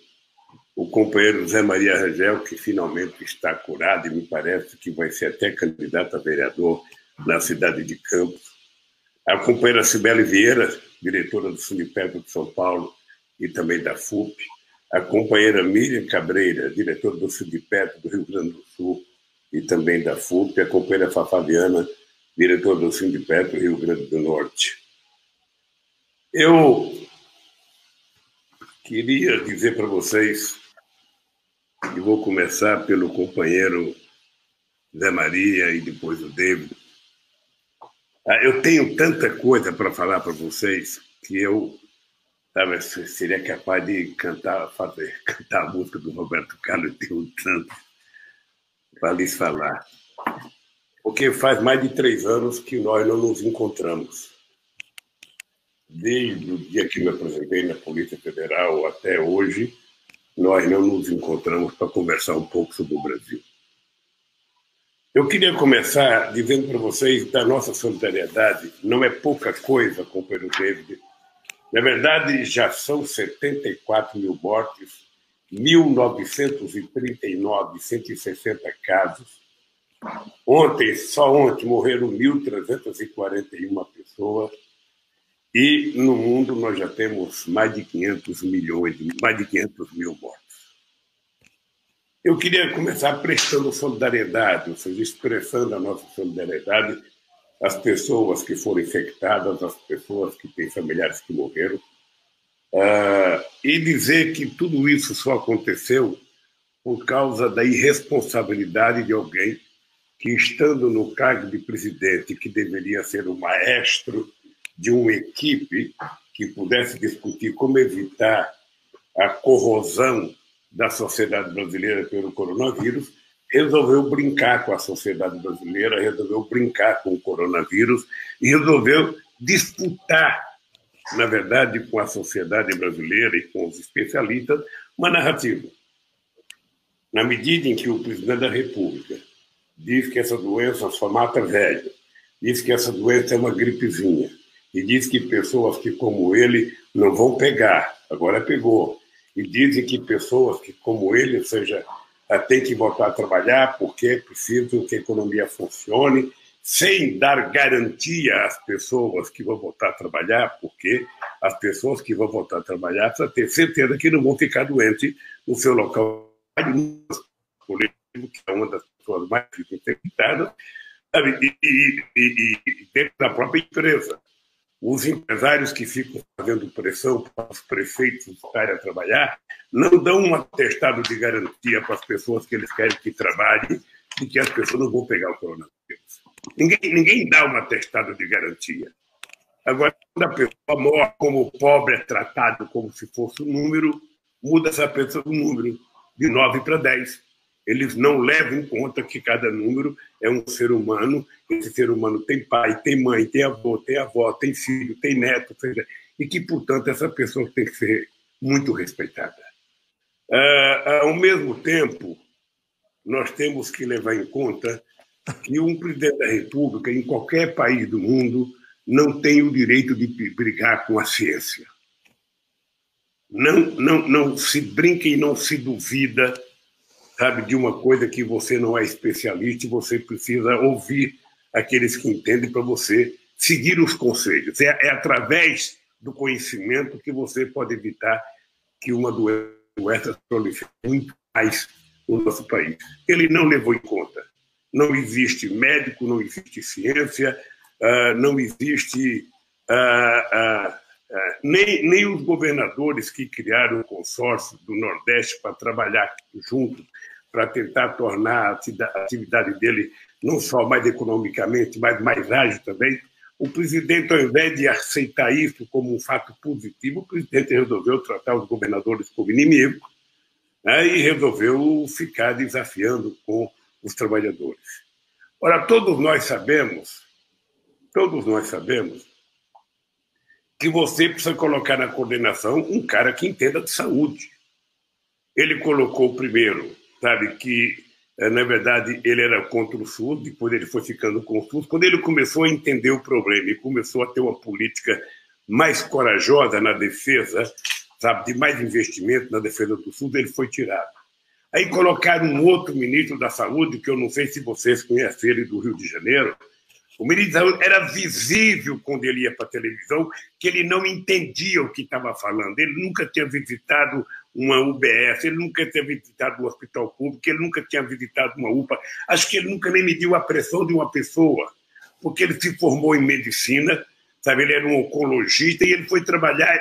S7: o companheiro Zé Maria Rangel, que finalmente está curado e me parece que vai ser até candidato a vereador na cidade de Campos. A companheira Cibele Vieira, diretora do Sindicato de São Paulo e também da FUP a companheira Miriam Cabreira, diretora do Sindipet do Rio Grande do Sul e também da FUP, a companheira Fafabiana, diretora do Sindipet do Rio Grande do Norte. Eu queria dizer para vocês, e vou começar pelo companheiro Zé Maria e depois o David. Ah, eu tenho tanta coisa para falar para vocês que eu sabe, seria capaz de cantar, fazer, cantar a música do Roberto Carlos, tem um tanto para lhes falar. Porque faz mais de três anos que nós não nos encontramos. desde o dia que me apresentei na Polícia Federal até hoje, nós não nos encontramos para conversar um pouco sobre o Brasil. Eu queria começar dizendo para vocês da nossa solidariedade. Não é pouca coisa, companheiro David. Na verdade, já são 74 mil mortes, 1.939, 160 casos. Ontem, só ontem, morreram 1.341 pessoas. E no mundo nós já temos mais de 500 milhões, mais de 500 mil mortos. Eu queria começar prestando solidariedade, ou seja, expressando a nossa solidariedade às pessoas que foram infectadas, às pessoas que têm familiares que morreram, uh, e dizer que tudo isso só aconteceu por causa da irresponsabilidade de alguém que, estando no cargo de presidente, que deveria ser o maestro de uma equipe que pudesse discutir como evitar a corrosão da sociedade brasileira pelo coronavírus, resolveu brincar com a sociedade brasileira, resolveu brincar com o coronavírus e resolveu disputar, na verdade, com a sociedade brasileira e com os especialistas, uma narrativa. Na medida em que o presidente da República diz que essa doença só mata velho, diz que essa doença é uma gripezinha, e diz que pessoas que, como ele, não vão pegar, agora pegou. E dizem que pessoas que, como ele, ou seja, têm que voltar a trabalhar porque é preciso que a economia funcione, sem dar garantia às pessoas que vão voltar a trabalhar, porque as pessoas que vão voltar a trabalhar precisam ter certeza que não vão ficar doentes no seu local que é uma das pessoas mais infectadas, e, e, e dentro da própria empresa os empresários que ficam fazendo pressão para os prefeitos estarem a trabalhar não dão um atestado de garantia para as pessoas que eles querem que trabalhem de que as pessoas não vão pegar o coronavírus. Ninguém, ninguém dá um atestado de garantia. Agora, quando a pessoa morre como pobre é tratado como se fosse um número, muda essa pessoa o número de 9 para 10 eles não levam em conta que cada número é um ser humano, esse ser humano tem pai, tem mãe, tem avô, tem avó, tem filho, tem neto, seja, e que, portanto, essa pessoa tem que ser muito respeitada. Uh, ao mesmo tempo, nós temos que levar em conta que um presidente da República, em qualquer país do mundo, não tem o direito de brigar com a ciência. Não, não, não se brinca e não se duvida sabe, de uma coisa que você não é especialista e você precisa ouvir aqueles que entendem para você seguir os conselhos. É, é, através do conhecimento que você pode evitar que uma doença prolifere muito mais no nosso país. Ele não levou em conta. Não existe médico, não existe ciência, uh, não existe uh, uh, nem, nem os governadores que criaram o consórcio do Nordeste para trabalhar juntos para tentar tornar a atividade dele não só mais economicamente, mas mais ágil também. O presidente, ao invés de aceitar isso como um fato positivo, o presidente resolveu tratar os governadores como inimigos né, e resolveu ficar desafiando com os trabalhadores. Ora, todos nós sabemos, todos nós sabemos, que você precisa colocar na coordenação um cara que entenda de saúde. Ele colocou primeiro sabe, que eh, na verdade ele era contra o SUS, depois ele foi ficando com o SUS. Quando ele começou a entender o problema e começou a ter uma política mais corajosa na defesa, sabe, de mais investimento na defesa do SUS, ele foi tirado. Aí colocaram um outro ministro da Saúde, que eu não sei se vocês conhecem ele do Rio de Janeiro, o ministro era visível quando ele ia para a televisão que ele não entendia o que estava falando. Ele nunca tinha visitado uma UBS, ele nunca tinha visitado um hospital público, ele nunca tinha visitado uma UPA. Acho que ele nunca nem mediu a pressão de uma pessoa, porque ele se formou em medicina, sabe? Ele era um oncologista e ele foi trabalhar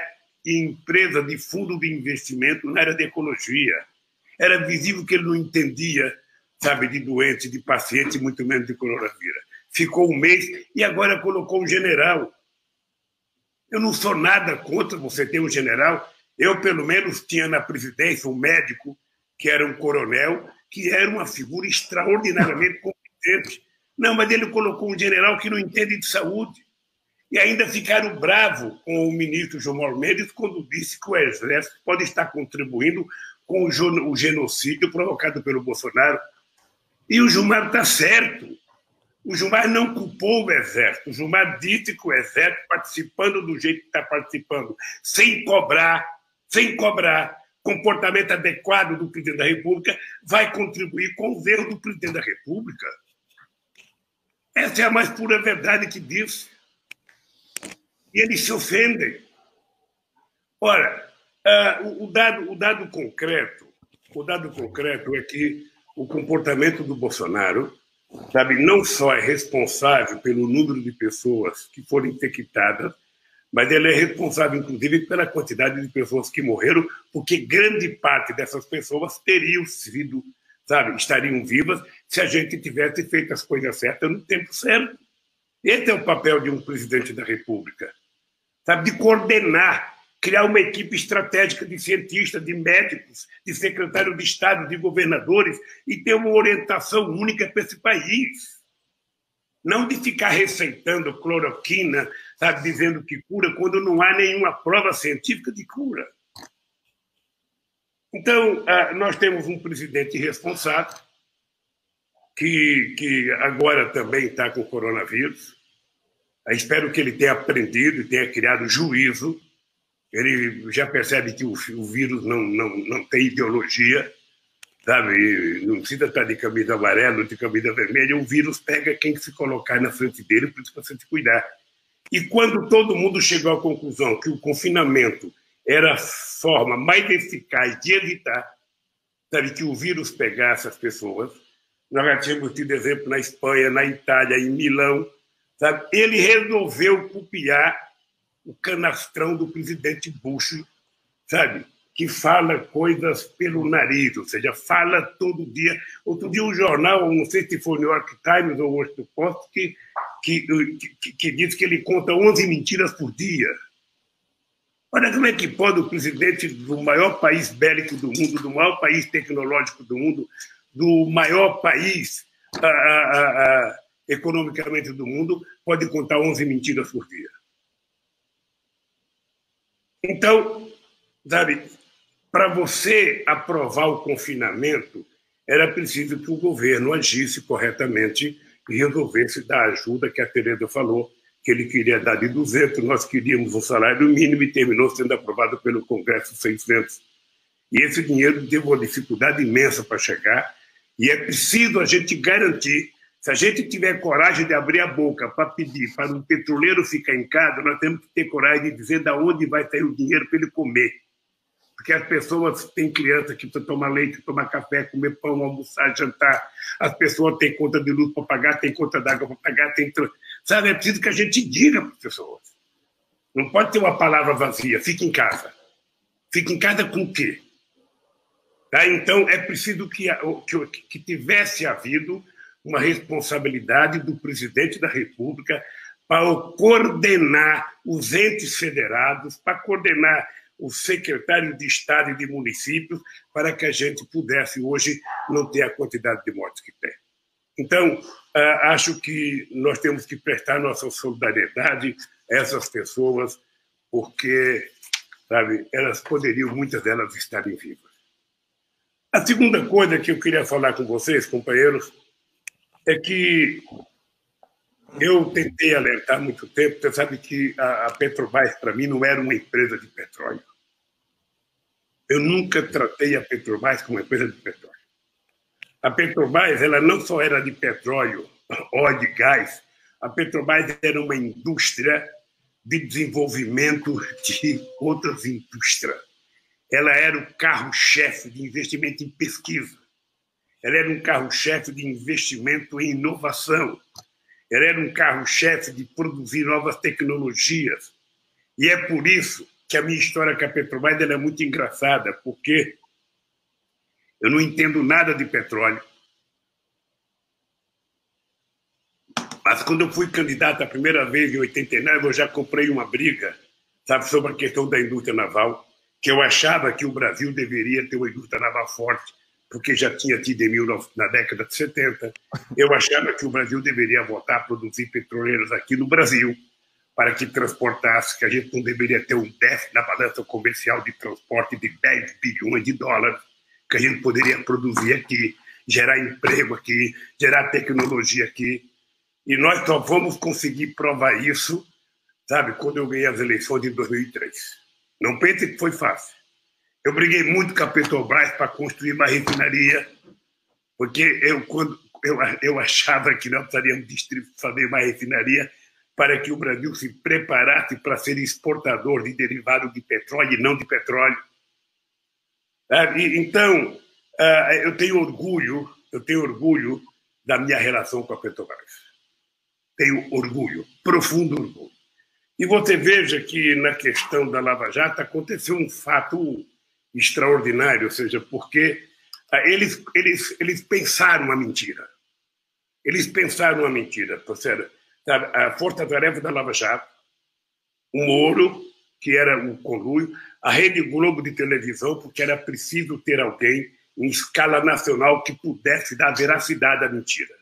S7: em empresa de fundo de investimento na área de ecologia. Era visível que ele não entendia, sabe, de doente, de paciente, muito menos de coronavírus ficou um mês e agora colocou um general. Eu não sou nada contra você ter um general. Eu, pelo menos, tinha na presidência um médico que era um coronel, que era uma figura extraordinariamente competente. Não, mas ele colocou um general que não entende de saúde, E ainda ficaram bravos com o ministro João Mendes quando disse que o Exército pode estar contribuindo com o genocídio provocado pelo Bolsonaro. E o Gilmar está certo. O Gilmar não culpou o Exército. O Gilmar disse que o Exército, participando do jeito que está participando, sem cobrar, sem cobrar comportamento adequado do presidente da República, vai contribuir com os erros do presidente da República. Essa é a mais pura verdade que diz. E eles se ofendem. Ora, uh, o, dado, o dado concreto, o dado concreto é que o comportamento do Bolsonaro, sabe, não só é responsável pelo número de pessoas que foram infectadas, mas ele é responsável, inclusive, pela quantidade de pessoas que morreram, porque grande parte dessas pessoas teriam sido, sabe, estariam vivas se a gente tivesse feito as coisas certas no tempo certo. Esse é o papel de um presidente da República, sabe, de coordenar, criar uma equipe estratégica de cientistas, de médicos, de secretários de Estado, de governadores e ter uma orientação única para esse país. Não de ficar receitando cloroquina, sabe, dizendo que cura, quando não há nenhuma prova científica de cura. Então, ah, nós temos um presidente responsável, que, que agora também está com coronavírus. Eu espero que ele tenha aprendido e tenha criado juízo. Ele já percebe que o, o vírus não, não, não tem ideologia, sabe? Não precisa estar de camisa amarela ou de camisa vermelha. O vírus pega quem se colocar na frente dele, por isso você se cuidar. E quando todo mundo chegou à conclusão que o confinamento era a forma mais eficaz de evitar sabe, que o vírus pegasse as pessoas, nós já tínhamos tido exemplo na Espanha, na Itália, em Milão, sabe? ele resolveu copiar o canastrão do presidente Bush, sabe? Que fala coisas pelo nariz, ou seja, fala todo dia. Outro dia um jornal, não sei se foi o New York Times ou o Washington Post, que que, que, que diz que ele conta 11 mentiras por dia. Olha como é que pode o presidente do maior país bélico do mundo, do maior país tecnológico do mundo, do maior país a, a, a, economicamente do mundo, pode contar 11 mentiras por dia. Então, sabe, para você aprovar o confinamento, era preciso que o governo agisse corretamente e resolvesse dar ajuda que a Tereza falou, que ele queria dar de 200, nós queríamos um salário mínimo e terminou sendo aprovado pelo Congresso 600. E esse dinheiro teve uma dificuldade imensa para chegar, e é preciso a gente garantir, se a gente tiver coragem de abrir a boca para pedir para um petroleiro ficar em casa, nós temos que ter coragem de dizer de onde vai sair o dinheiro para ele comer porque as pessoas têm criança que precisa tomar leite, tomar café, comer pão, almoçar, jantar. As pessoas têm conta de luz para pagar, têm conta d'água para pagar, tem sabe? É preciso que a gente diga para as pessoas. Não pode ter uma palavra vazia. Fique em casa. Fique em casa com o quê? Tá? Então é preciso que, que, que tivesse havido uma responsabilidade do presidente da República para coordenar os entes federados, para coordenar o secretário de Estado e de municípios para que a gente pudesse hoje não ter a quantidade de mortes que tem. Então, acho que nós temos que prestar nossa solidariedade a essas pessoas, porque, sabe, elas poderiam, muitas delas, estarem vivas. A segunda coisa que eu queria falar com vocês, companheiros, é que eu tentei alertar muito tempo. Você sabe que a Petrobras, para mim, não era uma empresa de petróleo. Eu nunca tratei a Petrobras como uma empresa de petróleo. A Petrobras ela não só era de petróleo, óleo de gás, a Petrobras era uma indústria de desenvolvimento de outras indústrias. Ela era o carro-chefe de investimento em pesquisa. Ela era um carro-chefe de investimento em inovação. Ela era um carro-chefe de produzir novas tecnologias. E é por isso que a minha história com a Petrobras é muito engraçada, porque eu não entendo nada de petróleo. Mas quando eu fui candidato a primeira vez, em 89, eu já comprei uma briga sabe, sobre a questão da indústria naval, que eu achava que o Brasil deveria ter uma indústria naval forte, porque já tinha tido em 19, na década de 70. Eu achava que o Brasil deveria voltar a produzir petroleiros aqui no Brasil para que transportasse, que a gente não deveria ter um déficit na balança comercial de transporte de 10 bilhões de dólares, que a gente poderia produzir aqui, gerar emprego aqui, gerar tecnologia aqui. E nós só vamos conseguir provar isso, sabe, quando eu ganhei as eleições de 2003. Não pense que foi fácil. Eu briguei muito com a Petrobras para construir uma refinaria, porque eu, quando, eu, eu achava que nós precisaríamos fazer uma refinaria para que o Brasil se preparasse para ser exportador de derivado de petróleo e não de petróleo. Então, ah, eu tenho orgulho, eu tenho orgulho da minha relação com a Petrobras. Tenho orgulho, profundo orgulho. E você veja que na questão da Lava Jato aconteceu um fato extraordinário, ou seja, porque ah, eles, eles, eles pensaram uma mentira. Eles pensaram uma mentira. Seja, a força-tarefa da Lava Jato, o Moro, que era o conluio, a Rede Globo de televisão, porque era preciso ter alguém em escala nacional que pudesse dar veracidade à mentira.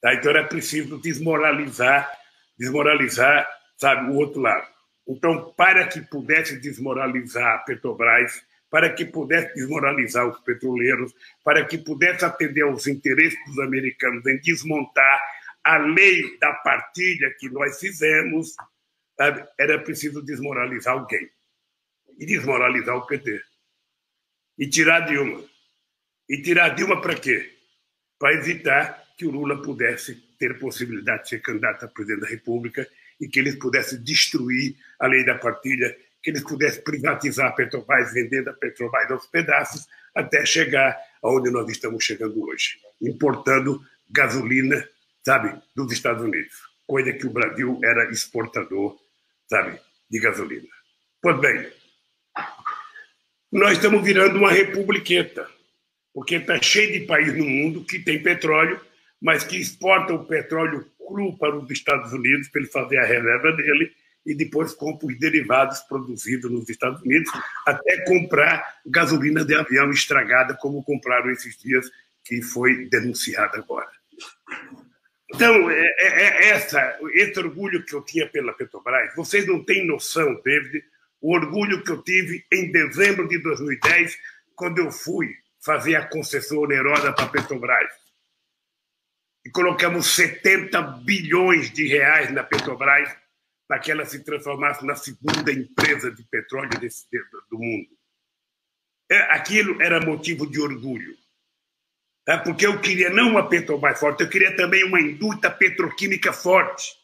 S7: Tá? Então era preciso desmoralizar, desmoralizar, sabe, o outro lado. Então, para que pudesse desmoralizar a Petrobras, para que pudesse desmoralizar os petroleiros, para que pudesse atender aos interesses dos americanos em desmontar a lei da partilha que nós fizemos, sabe, era preciso desmoralizar alguém. E desmoralizar o PT. E tirar Dilma. E tirar Dilma para quê? Para evitar que o Lula pudesse ter possibilidade de ser candidato a presidente da República e que eles pudessem destruir a lei da partilha, que eles pudessem privatizar a Petrobras, vendendo a Petrobras aos pedaços, até chegar aonde nós estamos chegando hoje, importando gasolina, sabe, dos Estados Unidos, coisa que o Brasil era exportador, sabe, de gasolina. Pois bem, nós estamos virando uma republiqueta porque está cheio de países no mundo que tem petróleo, mas que exportam o petróleo cru para os Estados Unidos para ele fazer a reserva dele e depois compra os derivados produzidos nos Estados Unidos, até comprar gasolina de avião estragada, como compraram esses dias, que foi denunciado agora. Então, é, é, é essa, esse orgulho que eu tinha pela Petrobras, vocês não têm noção, David, o orgulho que eu tive em dezembro de 2010, quando eu fui fazer a concessão onerosa para a Petrobras. E colocamos 70 bilhões de reais na Petrobras para que ela se transformasse na segunda empresa de petróleo desse, do mundo. É, aquilo era motivo de orgulho. Tá? Porque eu queria não uma Petrobras forte, eu queria também uma indústria petroquímica forte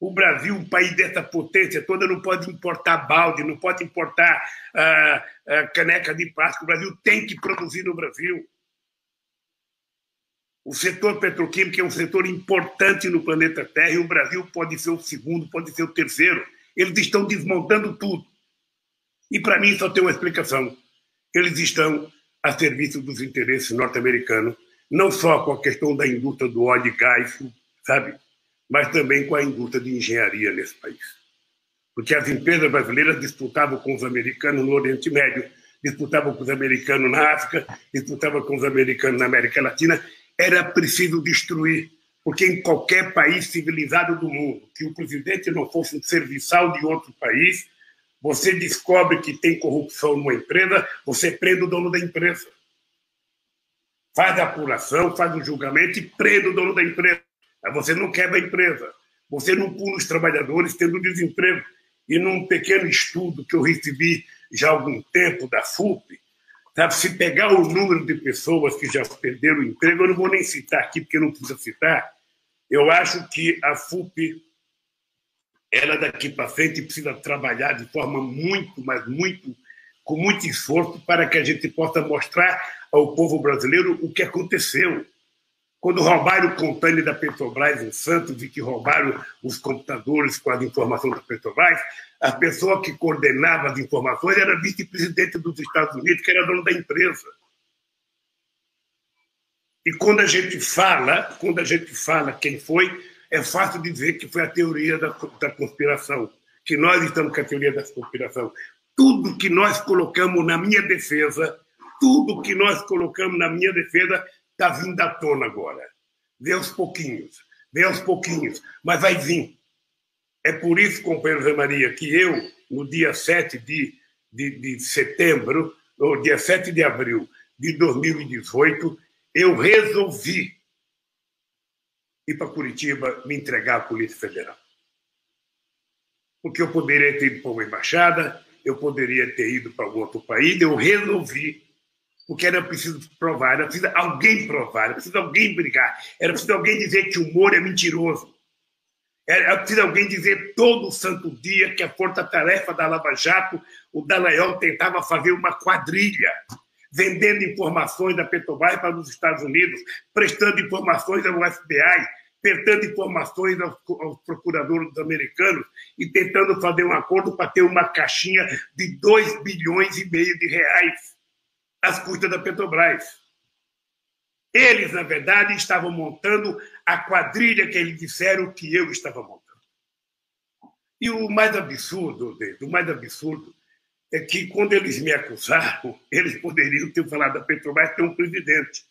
S7: o Brasil, um país dessa potência toda, não pode importar balde, não pode importar ah, ah, caneca de plástico. O Brasil tem que produzir no Brasil. O setor petroquímico é um setor importante no planeta Terra e o Brasil pode ser o segundo, pode ser o terceiro. Eles estão desmontando tudo. E para mim só tem uma explicação. Eles estão a serviço dos interesses norte-americanos, não só com a questão da indústria do óleo e gás, sabe? mas também com a indústria de engenharia nesse país. Porque as empresas brasileiras disputavam com os americanos no Oriente Médio, disputavam com os americanos na África, disputavam com os americanos na América Latina. Era preciso destruir, porque em qualquer país civilizado do mundo, que o presidente não fosse um serviçal de outro país, você descobre que tem corrupção numa empresa, você prende o dono da empresa. Faz a apuração, faz o julgamento e prende o dono da empresa. Você não quebra a empresa. Você não pula os trabalhadores tendo desemprego. E num pequeno estudo que eu recebi já há algum tempo da FUP, sabe, se pegar o número de pessoas que já perderam o emprego, eu não vou nem citar aqui, porque não precisa citar, eu acho que a FUP, ela daqui para frente precisa trabalhar de forma muito, mas muito, com muito esforço para que a gente possa mostrar ao povo brasileiro o que aconteceu quando roubaram o container da Petrobras em Santos e que roubaram os computadores com as informações da Petrobras, a pessoa que coordenava as informações era vice-presidente dos Estados Unidos, que era dono da empresa. E quando a gente fala, quando a gente fala quem foi, é fácil dizer que foi a teoria da, da conspiração, que nós estamos com a teoria da conspiração. Tudo que nós colocamos na minha defesa, tudo que nós colocamos na minha defesa está vindo à tona agora. Vê aos pouquinhos, vê aos pouquinhos, mas vai vir. É por isso, companheiro Zé Maria, que eu, no dia 7 de, de, de setembro, ou dia 7 de abril de 2018, eu resolvi ir para Curitiba me entregar à Polícia Federal. Porque eu poderia ter ido para uma embaixada, eu poderia ter ido para outro país, eu resolvi, porque era preciso provar, era preciso alguém provar, era preciso alguém brigar, era preciso alguém dizer que o Moro é mentiroso, era preciso alguém dizer todo santo dia que a força-tarefa da Lava Jato, o Dallagnol tentava fazer uma quadrilha, vendendo informações da Petrobras para os Estados Unidos, prestando informações ao FBI, prestando informações aos, aos, procuradores americanos e tentando fazer um acordo para ter uma caixinha de 2 bilhões e meio de reais às custas da Petrobras. Eles, na verdade, estavam montando a quadrilha que eles disseram que eu estava montando. E o mais absurdo, o mais absurdo, é que quando eles me acusaram, eles poderiam ter falado da Petrobras tem um presidente.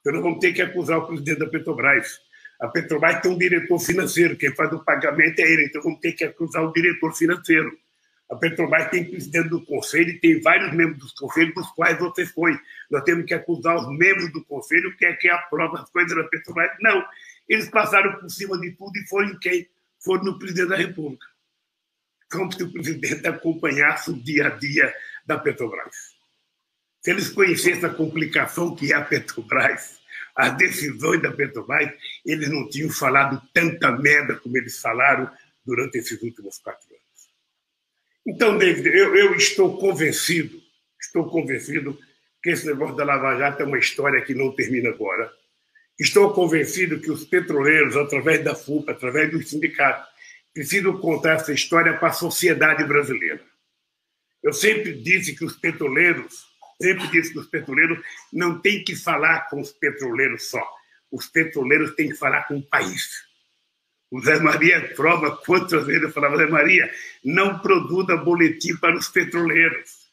S7: Então nós vamos ter que acusar o presidente da Petrobras. A Petrobras tem um diretor financeiro, quem faz o pagamento é ele, então vamos ter que acusar o diretor financeiro. A Petrobras tem presidente do conselho e tem vários membros do conselho, dos quais você foi. Nós temos que acusar os membros do conselho, que é quem aprova as coisas da Petrobras. Não, eles passaram por cima de tudo e foram em quem? Foram no presidente da República. Como se o presidente acompanhasse o dia a dia da Petrobras. Se eles conhecessem a complicação que é a Petrobras, as decisões da Petrobras, eles não tinham falado tanta merda como eles falaram durante esses últimos quatro anos. Então, David, eu, eu estou convencido, estou convencido que esse negócio da Lava Jato é uma história que não termina agora. Estou convencido que os petroleiros, através da FUPA, através dos sindicatos, precisam contar essa história para a sociedade brasileira. Eu sempre disse que os petroleiros sempre disse que os petroleiros não têm que falar com os petroleiros só. Os petroleiros têm que falar com o país. O Zé Maria prova quantas vezes eu falava, Zé Maria, não produza boletim para os petroleiros.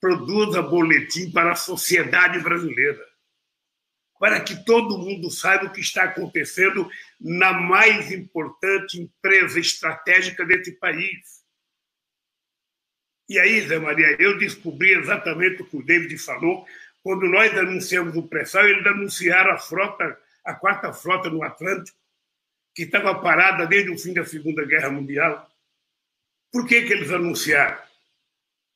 S7: Produza boletim para a sociedade brasileira. Para que todo mundo saiba o que está acontecendo na mais importante empresa estratégica desse país e aí, Zé Maria, eu descobri exatamente o que o David falou. Quando nós anunciamos o pré-sal, eles anunciaram a frota, a quarta frota no Atlântico, que estava parada desde o fim da Segunda Guerra Mundial. Por que, que eles anunciaram?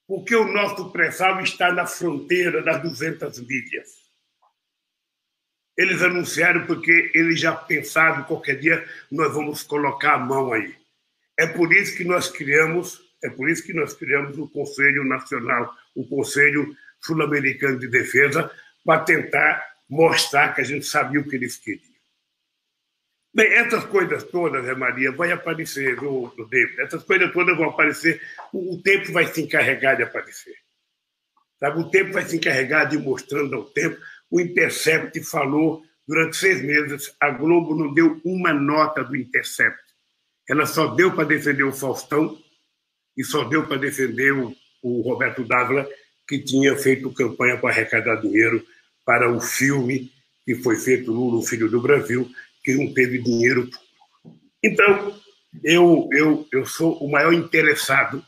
S7: Porque o nosso pré-sal está na fronteira das 200 milhas. Eles anunciaram porque eles já pensaram qualquer dia nós vamos colocar a mão aí. É por isso que nós criamos é por isso que nós criamos o Conselho Nacional, o Conselho Sul-Americano de Defesa, para tentar mostrar que a gente sabia o que eles queriam. Bem, essas coisas todas, Zé Maria, vai aparecer no, no David. Essas coisas todas vão aparecer. O, o, tempo vai se encarregar de aparecer. Sabe? O tempo vai se encarregar de ir mostrando ao tempo. O Intercept falou durante seis meses. A Globo não deu uma nota do Intercept. Ela só deu para defender o Faustão e só deu para defender o, o Roberto Dávila, que tinha feito campanha para arrecadar dinheiro para o filme que foi feito Lula, o Filho do Brasil, que não teve dinheiro. Então, eu, eu, eu sou o maior interessado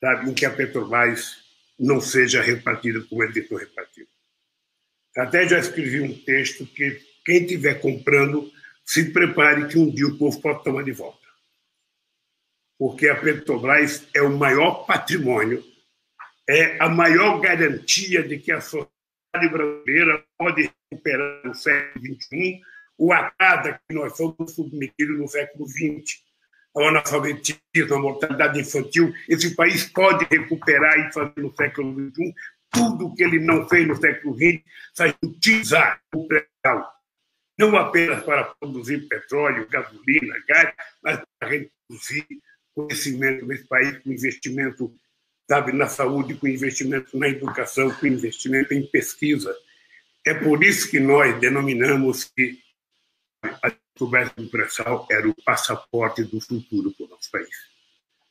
S7: sabe, em que a Petrobras não seja repartida como ele tentou repartir. Até já escrevi um texto que quem estiver comprando, se prepare que um dia o povo pode tomar de volta porque a Petrobras é o maior patrimônio, é a maior garantia de que a sociedade brasileira pode recuperar no século XXI o atraso que nós fomos submetidos no século XX. O analfabetismo, a mortalidade infantil, esse país pode recuperar e fazer no século XXI tudo o que ele não fez no século XX, sai utilizar o pré-sal, não apenas para produzir petróleo, gasolina, gás, mas para reduzir conhecimento nesse país, com investimento sabe, na saúde, com investimento na educação, com investimento em pesquisa. É por isso que nós denominamos que a descoberta do pré-sal era o passaporte do futuro para o nosso país.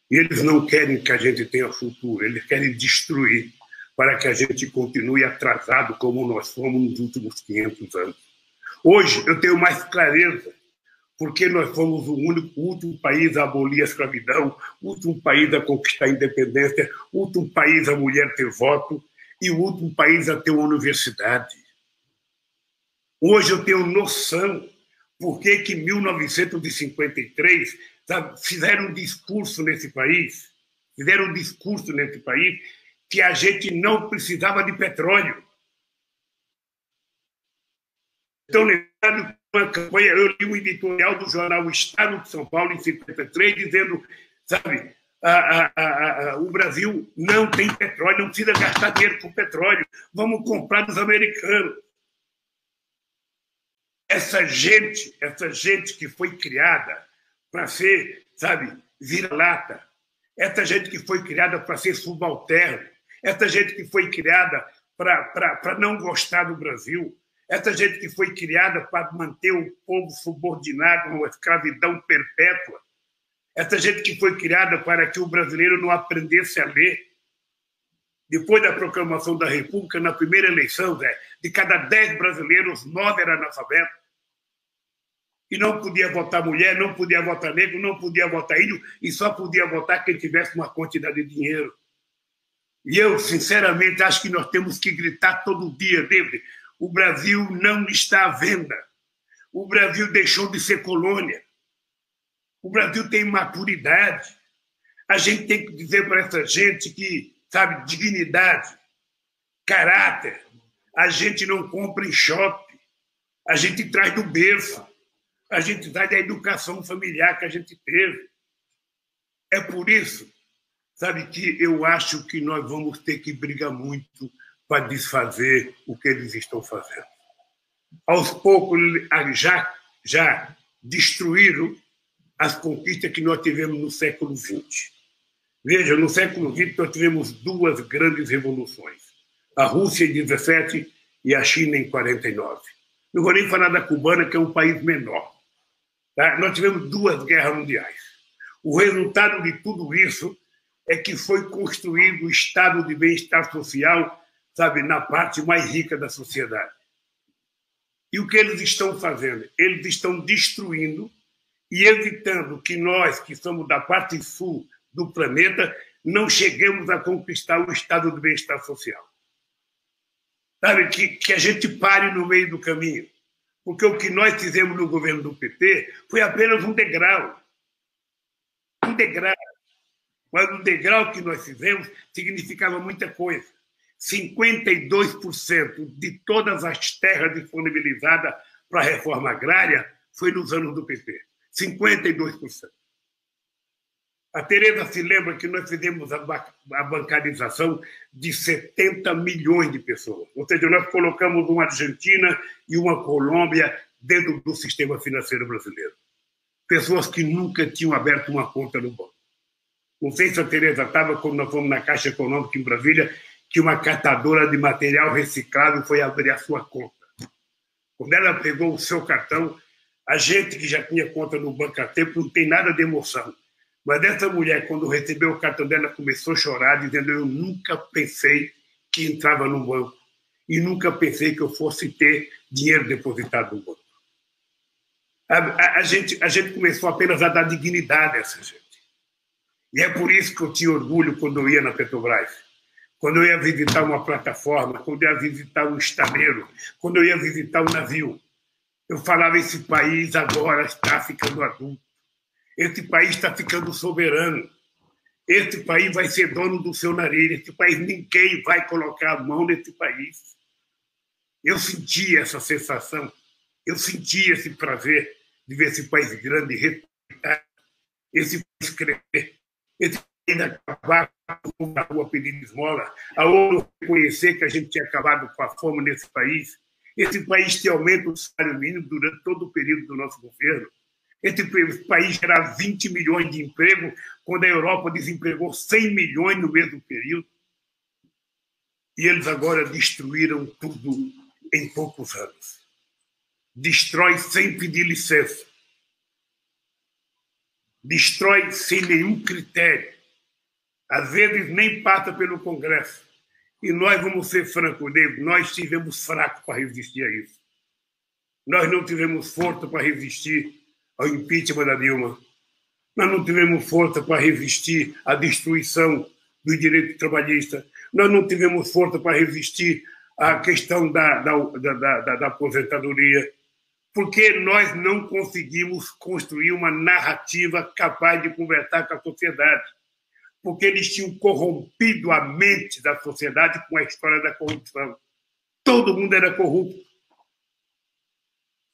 S7: E eles não querem que a gente tenha futuro, eles querem destruir para que a gente continue atrasado como nós fomos nos últimos 500 anos. Hoje eu tenho mais clareza porque nós fomos o único, o último país a abolir a escravidão, o último país a conquistar a independência, o último país a mulher ter voto e o último país a ter uma universidade. Hoje eu tenho noção por que que 1953 sabe, fizeram um discurso nesse país, fizeram um discurso nesse país que a gente não precisava de petróleo. Estão lembrando uma campanha, eu li um editorial do jornal Estado de São Paulo, em 53, dizendo, sabe, a, a, a, o Brasil não tem petróleo, não precisa gastar dinheiro com petróleo, vamos comprar dos americanos. Essa gente, essa gente que foi criada para ser, sabe, vira-lata, essa gente que foi criada para ser subalterno, essa gente que foi criada para não gostar do Brasil, essa gente que foi criada para manter o povo subordinado numa escravidão perpétua, essa gente que foi criada para que o brasileiro não aprendesse a ler. Depois da proclamação da República, na primeira eleição, Zé, de cada dez brasileiros, nove eram analfabetos. E não podia votar mulher, não podia votar negro, não podia votar índio, e só podia votar quem tivesse uma quantidade de dinheiro. E eu, sinceramente, acho que nós temos que gritar todo dia, David, o Brasil não está à venda. O Brasil deixou de ser colônia. O Brasil tem maturidade. A gente tem que dizer para essa gente que, sabe, dignidade, caráter. A gente não compra em shopping. A gente traz do berço. A gente traz da educação familiar que a gente teve. É por isso, sabe, que eu acho que nós vamos ter que brigar muito para desfazer o que eles estão fazendo. Aos poucos, já, já destruíram as conquistas que nós tivemos no século XX. Veja, no século XX nós tivemos duas grandes revoluções. A Rússia em 17 e a China em 49. Não vou nem falar da cubana, que é um país menor. Tá? Nós tivemos duas guerras mundiais. O resultado de tudo isso é que foi construído o estado de bem-estar social sabe, na parte mais rica da sociedade. E o que eles estão fazendo? Eles estão destruindo e evitando que nós, que somos da parte sul do planeta, não cheguemos a conquistar o estado do bem-estar social. Sabe, que, que a gente pare no meio do caminho. Porque o que nós fizemos no governo do PT foi apenas um degrau. Um degrau. Mas o degrau que nós fizemos significava muita coisa. 52% de todas as terras disponibilizadas para a reforma agrária foi nos anos do PT. 52%. A Tereza se lembra que nós fizemos a bancarização de 70 milhões de pessoas. Ou seja, nós colocamos uma Argentina e uma Colômbia dentro do sistema financeiro brasileiro. Pessoas que nunca tinham aberto uma conta no banco. Não sei se a Tereza estava quando nós fomos na Caixa Econômica em Brasília que uma catadora de material reciclado foi abrir a sua conta. Quando ela pegou o seu cartão, a gente que já tinha conta no banco há tempo não tem nada de emoção. Mas essa mulher, quando recebeu o cartão dela, começou a chorar, dizendo: Eu nunca pensei que entrava no banco e nunca pensei que eu fosse ter dinheiro depositado no banco. A, a, a, gente, a gente começou apenas a dar dignidade a essa gente. E é por isso que eu tinha orgulho quando eu ia na Petrobras quando eu ia visitar uma plataforma, quando eu ia visitar um estaleiro, quando eu ia visitar um navio, eu falava: esse país agora está ficando adulto, esse país está ficando soberano, esse país vai ser dono do seu nariz, esse país ninguém vai colocar a mão nesse país. Eu sentia essa sensação, eu sentia esse prazer de ver esse país grande respeitar, esse país crescer, esse ainda acabar com a rua pedindo esmola, a ONU reconhecer que a gente tinha acabado com a fome nesse país, esse país tem aumento do salário mínimo durante todo o período do nosso governo, esse país gerar 20 milhões de emprego, quando a Europa desempregou 100 milhões no mesmo período. E eles agora destruíram tudo em poucos anos. Destrói sem pedir licença. Destrói sem nenhum critério às vezes nem passa pelo Congresso. E nós vamos ser francos, David, nós tivemos fraco para resistir a isso. Nós não tivemos força para resistir ao impeachment da Dilma. Nós não tivemos força para resistir à destruição do direito trabalhista. Nós não tivemos força para resistir à questão da, da, da, da, da aposentadoria. Porque nós não conseguimos construir uma narrativa capaz de conversar com a sociedade. Porque eles tinham corrompido a mente da sociedade com a história da corrupção. Todo mundo era corrupto.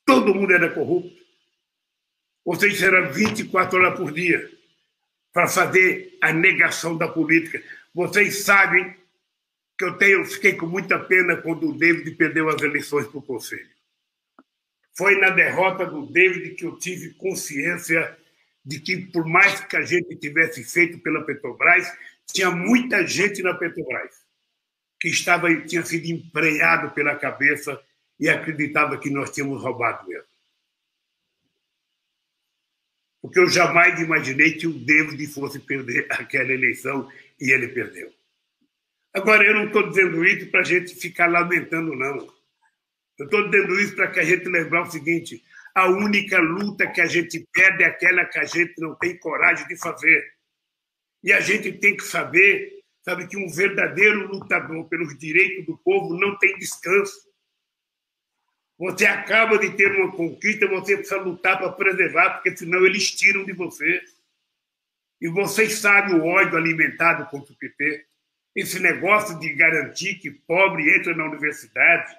S7: Todo mundo era corrupto. Ou seja, era 24 horas por dia para fazer a negação da política. Vocês sabem que eu tenho, fiquei com muita pena quando o David perdeu as eleições para o Conselho. Foi na derrota do David que eu tive consciência de que, por mais que a gente tivesse feito pela Petrobras, tinha muita gente na Petrobras que estava tinha sido emprenhado pela cabeça e acreditava que nós tínhamos roubado mesmo porque eu jamais imaginei que o David fosse perder aquela eleição e ele perdeu. Agora, eu não estou dizendo isso para a gente ficar lamentando, não. Eu estou dizendo isso para que a gente lembrar o seguinte: a única luta que a gente perde é aquela que a gente não tem coragem de fazer. E a gente tem que saber, sabe, que um verdadeiro lutador pelos direitos do povo não tem descanso. Você acaba de ter uma conquista, você precisa lutar para preservar, porque senão eles tiram de você. E vocês sabem o ódio alimentado contra o PT. Esse negócio de garantir que pobre entra na universidade,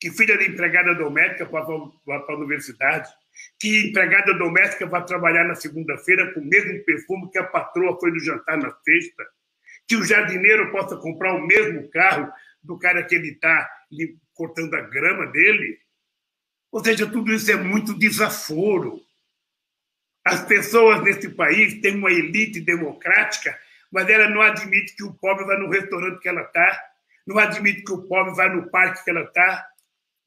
S7: que filha de empregada doméstica vai para a universidade, que empregada doméstica vai trabalhar na segunda-feira com o mesmo perfume que a patroa foi no jantar na sexta, que o jardineiro possa comprar o mesmo carro do cara que ele está cortando a grama dele. Ou seja, tudo isso é muito desaforo. As pessoas nesse país têm uma elite democrática, mas ela não admite que o pobre vá no restaurante que ela está, não admite que o pobre vá no parque que ela está,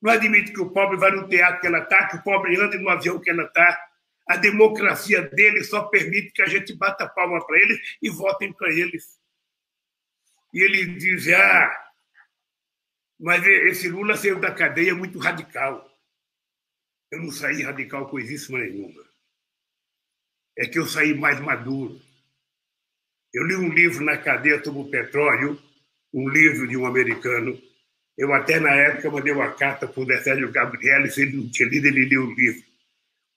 S7: não admite que o pobre vá no teatro que ela está, que o pobre ande no avião que ela está. A democracia dele só permite que a gente bata palma para eles e votem para eles. E ele diz: ah, mas esse Lula saiu da cadeia muito radical. Eu não saí radical coisíssima nenhuma. É que eu saí mais maduro. Eu li um livro na cadeia sobre o petróleo, um livro de um americano. Eu até na época mandei uma carta para o Decélio Gabriel, se ele não tinha lido, ele leu o livro.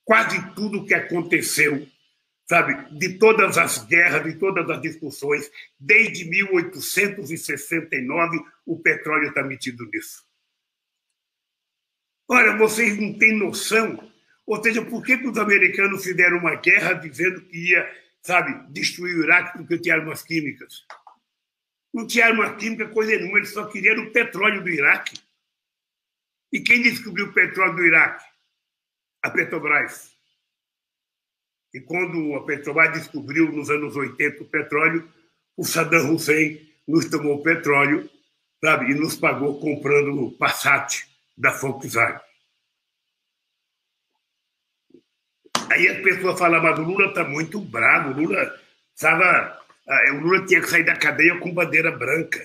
S7: Quase tudo o que aconteceu sabe, de todas as guerras, de todas as discussões, desde 1869, o petróleo está metido nisso. Ora, vocês não têm noção. Ou seja, por que, que os americanos fizeram uma guerra dizendo que ia, sabe, destruir o Iraque porque tinha armas químicas? Não tinha arma química, coisa nenhuma, eles só queriam o petróleo do Iraque. E quem descobriu o petróleo do Iraque? A Petrobras. E quando a Petrobras descobriu nos anos 80 o petróleo, o Saddam Hussein nos tomou petróleo, sabe, e nos pagou comprando o Passat da Volkswagen. Aí as pessoas falam, mas o Lula está muito bravo, o Lula, sabe, ah, o Lula tinha que sair da cadeia com bandeira branca.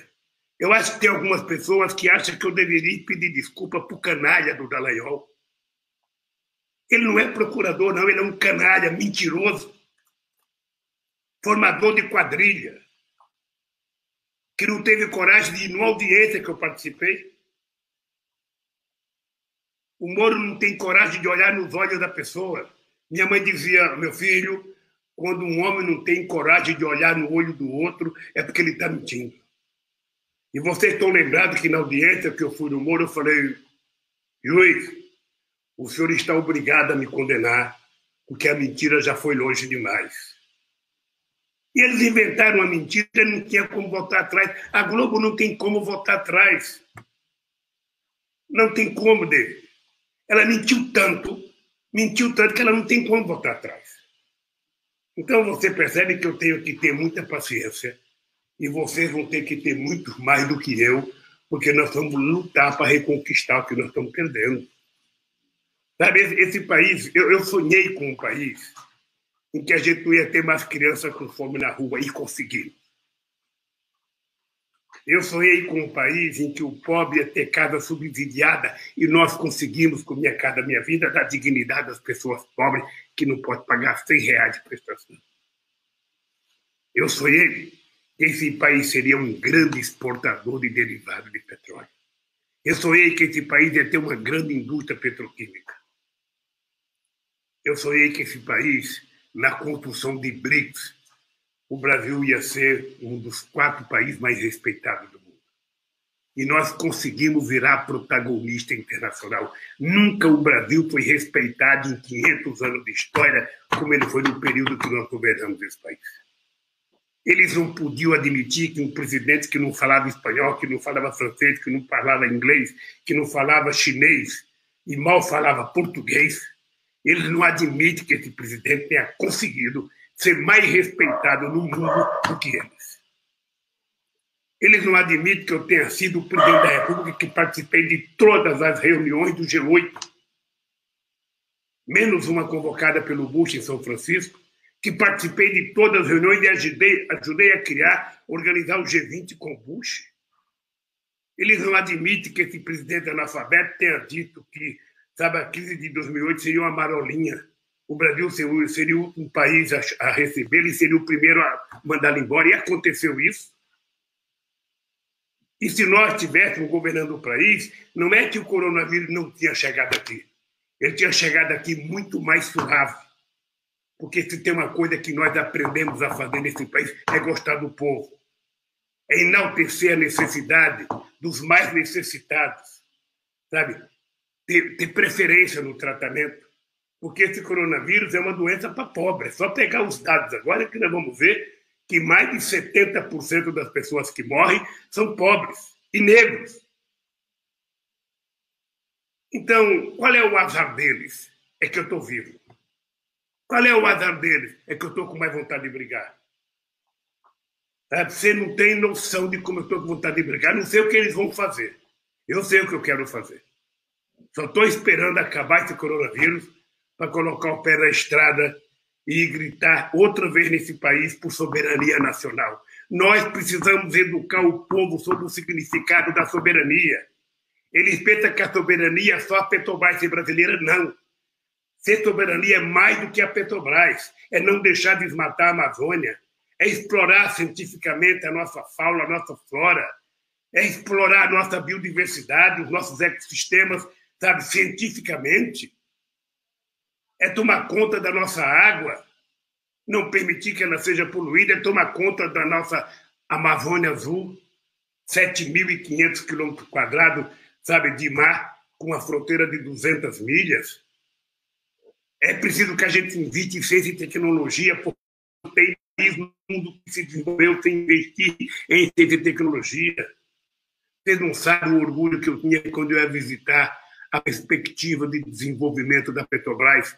S7: Eu acho que tem algumas pessoas que acham que eu deveria pedir desculpa para o canalha do Dallagnol. Ele não é procurador, não, ele é um canalha, mentiroso, formador de quadrilha, que não teve coragem de ir numa audiência que eu participei. O Moro não tem coragem de olhar nos olhos da pessoa. Minha mãe dizia, meu filho, quando um homem não tem coragem de olhar no olho do outro, é porque ele está mentindo. E vocês estão lembrados que na audiência que eu fui no Moro, eu falei, juiz, o senhor está obrigado a me condenar, porque a mentira já foi longe demais. E eles inventaram uma mentira, não tinha como voltar atrás. A Globo não tem como voltar atrás. Não tem como, David. Ela mentiu tanto, mentiu tanto que ela não tem como voltar atrás. Então você percebe que eu tenho que ter muita paciência e vocês vão ter que ter muito mais do que eu, porque nós vamos lutar para reconquistar o que nós estamos perdendo. Sabe, esse, esse país, eu, eu, sonhei com um país em que a gente não ia ter mais crianças com fome na rua e consegui. Eu sonhei com um país em que o pobre ia ter casa subsidiada e nós conseguimos, com minha casa, minha vida, dar dignidade às pessoas pobres que não podem pagar 100 reais de prestação. Eu sonhei que esse país seria um grande exportador de derivados de petróleo. Eu sonhei que esse país ia ter uma grande indústria petroquímica. Eu sonhei que esse país, na construção de BRICS, o Brasil ia ser um dos quatro países mais respeitados do mundo. E nós conseguimos virar protagonista internacional. Nunca o Brasil foi respeitado em 500 anos de história como ele foi no período que nós governamos esse país. Eles não podiam admitir que um presidente que não falava espanhol, que não falava francês, que não falava inglês, que não falava chinês e mal falava português, eles não admitem que esse presidente tenha conseguido ser mais respeitado no mundo do que eles. Eles não admitem que eu tenha sido o presidente da República que participei de todas as reuniões do G8, menos uma convocada pelo Bush em São Francisco, que participei de todas as reuniões e ajudei, ajudei a criar, organizar o G20 com Bush. Eles não admitem que esse presidente analfabeto tenha dito que sabe, a crise de 2008 seria uma marolinha. O Brasil seria um país a receber, ele seria o primeiro a mandá-lo embora, e aconteceu isso. E se nós estivéssemos governando o país, não é que o coronavírus não tinha chegado aqui. Ele tinha chegado aqui muito mais suave porque se tem uma coisa que nós aprendemos a fazer nesse país é gostar do povo. É enaltecer a necessidade dos mais necessitados. Sabe? Ter, ter preferência no tratamento. Porque esse coronavírus é uma doença para pobre. É só pegar os dados agora que nós vamos ver que mais de 70% das pessoas que morrem são pobres e negros. Então, qual é o azar deles? É que eu estou vivo. Qual é o azar deles? É que eu estou com mais vontade de brigar. Você não tem noção de como eu estou com vontade de brigar. Não sei o que eles vão fazer. Eu sei o que eu quero fazer. Só estou esperando acabar esse coronavírus para colocar o pé na estrada e gritar outra vez nesse país por soberania nacional. Nós precisamos educar o povo sobre o significado da soberania. Eles pensam que a soberania é só a Petrobras brasileira. Não. Ser soberania é mais do que a Petrobras, é não deixar desmatar a Amazônia, é explorar cientificamente a nossa fauna, a nossa flora, é explorar a nossa biodiversidade, os nossos ecossistemas, sabe, cientificamente. É tomar conta da nossa água, não permitir que ela seja poluída, é tomar conta da nossa Amazônia Azul, 7.500 quilômetros quadrados, sabe, de mar, com uma fronteira de 200 milhas. É preciso que a gente invite em ciência e tecnologia, porque tem país no mundo que se desenvolveu sem investir em ciência e tecnologia. Vocês não sabem o orgulho que eu tinha quando eu ia visitar a perspectiva de desenvolvimento da Petrobras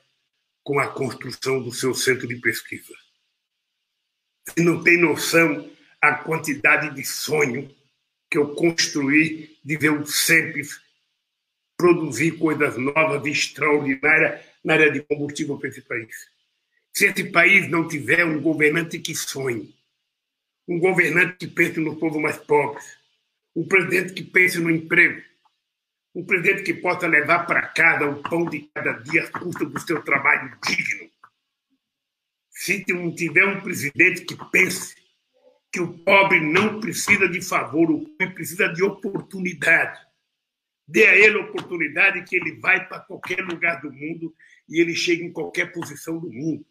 S7: com a construção do seu centro de pesquisa. Você não tem noção a quantidade de sonho que eu construí de ver o SEMPES produzir coisas novas, extraordinárias na área de combustível para esse país. Se esse país não tiver um governante que sonhe, um governante que pense no povo mais pobre, um presidente que pense no emprego, um presidente que possa levar para casa o pão de cada dia à custa do seu trabalho digno. Se não tiver um presidente que pense que o pobre não precisa de favor, o pobre precisa de oportunidade. Dê a ele a oportunidade que ele vai para qualquer lugar do mundo e ele chega em qualquer posição do mundo.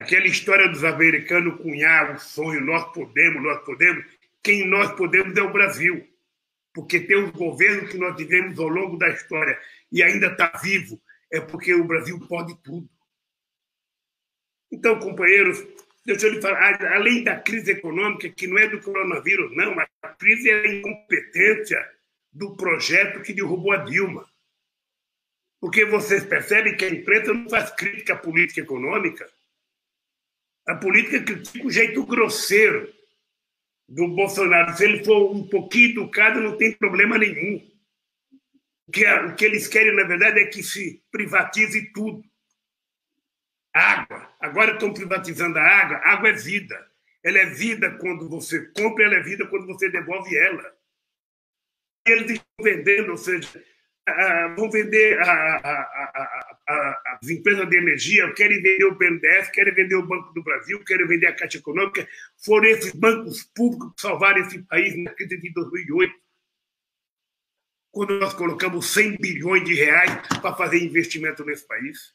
S7: Aquela história dos americanos cunhar o sonho, nós podemos, nós podemos. Quem nós podemos é o Brasil. Porque tem os governos que nós tivemos ao longo da história e ainda está vivo, é porque o Brasil pode tudo. Então, companheiros, deixa eu lhe falar, além da crise econômica, que não é do coronavírus, não, a crise é a incompetência do projeto que derrubou a Dilma. Porque vocês percebem que a imprensa não faz crítica política e econômica. A política critica o jeito grosseiro do Bolsonaro. Se ele for um pouquinho educado, não tem problema nenhum. O que, o que eles querem, na verdade, é que se privatize tudo. Água. Agora estão privatizando a água. Água é vida. Ela é vida quando você compra, ela é vida quando você devolve ela. Eles estão vendendo, ou seja, vão vender a, a, a, as empresas de energia, querem vender o BNDES, querem vender o Banco do Brasil, querem vender a Caixa Econômica. Foram esses bancos públicos que salvaram esse país na crise de 2008, quando nós colocamos 100 bilhões de reais para fazer investimento nesse país.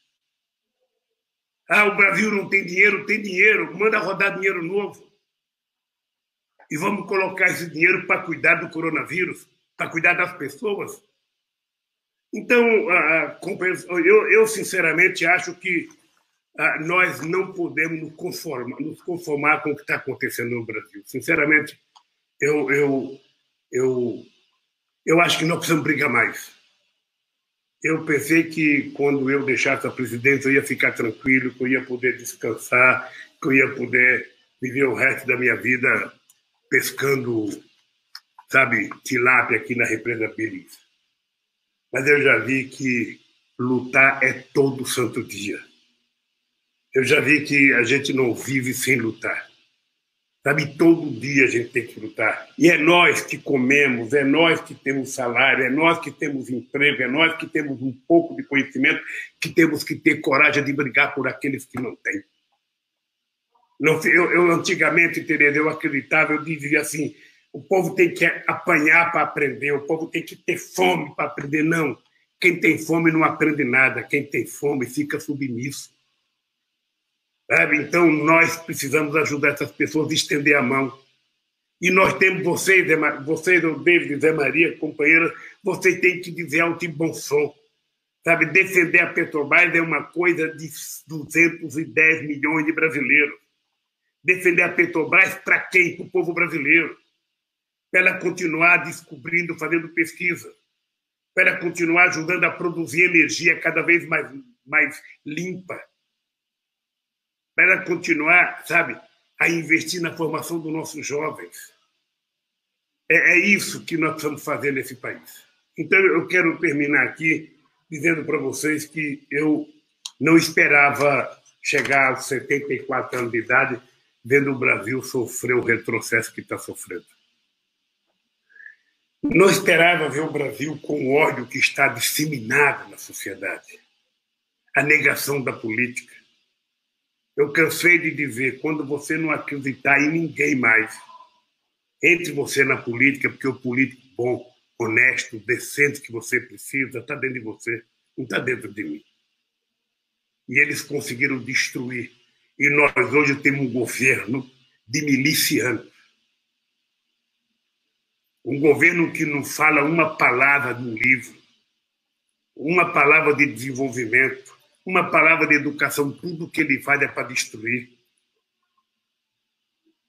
S7: Ah, o Brasil não tem dinheiro, tem dinheiro, manda rodar dinheiro novo. E vamos colocar esse dinheiro para cuidar do coronavírus, para cuidar das pessoas. Então, eu, sinceramente acho que nós não podemos nos conformar, nos conformar com o que está acontecendo no Brasil. Sinceramente, eu, eu, eu, eu acho que nós precisamos brigar mais eu pensei que quando eu deixasse a presidência eu ia ficar tranquilo, que eu ia poder descansar, que eu ia poder viver o resto da minha vida pescando, sabe, tilápia aqui na represa Billings. Mas eu já vi que lutar é todo santo dia. Eu já vi que a gente não vive sem lutar. Sabe, todo dia a gente tem que lutar. E é nós que comemos, é nós que temos salário, é nós que temos emprego, é nós que temos um pouco de conhecimento, que temos que ter coragem de brigar por aqueles que não têm. Não, eu, eu antigamente, Tereza, eu acreditava, eu dizia assim, o povo tem que apanhar para aprender, o povo tem que ter fome para aprender. Não, quem tem fome não aprende nada, quem tem fome fica submisso. Sabe? Então, nós precisamos ajudar essas pessoas a estender a mão. E nós temos vocês, vocês, o David, Zé Maria, companheiras, vocês têm que dizer alto e bom som. Sabe, defender a Petrobras é uma coisa de 210 milhões de brasileiros. Defender a Petrobras para quem? Para o povo brasileiro. Para ela continuar descobrindo, fazendo pesquisa. Para ela continuar ajudando a produzir energia cada vez mais, mais limpa para continuar, sabe, a investir na formação dos nossos jovens. É, é isso que nós precisamos fazer nesse país. Então, eu quero terminar aqui dizendo para vocês que eu não esperava chegar aos 74 anos de idade vendo o Brasil sofrer o retrocesso que está sofrendo. Não esperava ver o Brasil com o ódio que está disseminado na sociedade, a negação da política, eu cansei de dizer, quando você não acreditar em ninguém mais, entre você na política, porque o político bom, honesto, decente que você precisa está dentro de você, não está dentro de mim. E eles conseguiram destruir. E nós hoje temos um governo de milicianos. Um governo que não fala uma palavra no livro, uma palavra de desenvolvimento, uma palavra de educação, tudo que ele faz é para destruir.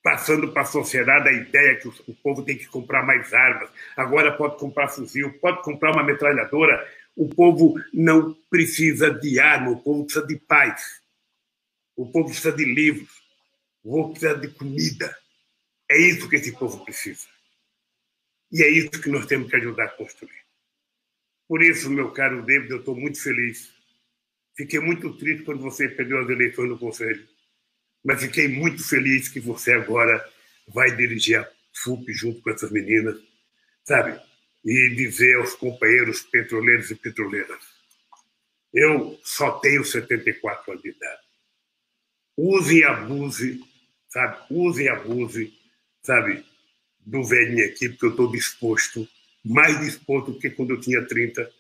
S7: Passando para a sociedade a ideia que o povo tem que comprar mais armas, agora pode comprar fuzil, pode comprar uma metralhadora. O povo não precisa de arma, o povo precisa de paz. O povo precisa de livros, o povo precisa de comida. É isso que esse povo precisa. E é isso que nós temos que ajudar a construir. Por isso, meu caro David, eu estou muito feliz Fiquei muito triste quando você perdeu as eleições no Conselho, mas fiquei muito feliz que você agora vai dirigir a FUP junto com essas meninas, sabe? E dizer aos companheiros petroleiros e petroleiras: eu só tenho 74 anos de idade. Use e abuse, sabe? Use e abuse, sabe? Do velhinho aqui, porque eu estou disposto, mais disposto do que quando eu tinha 30.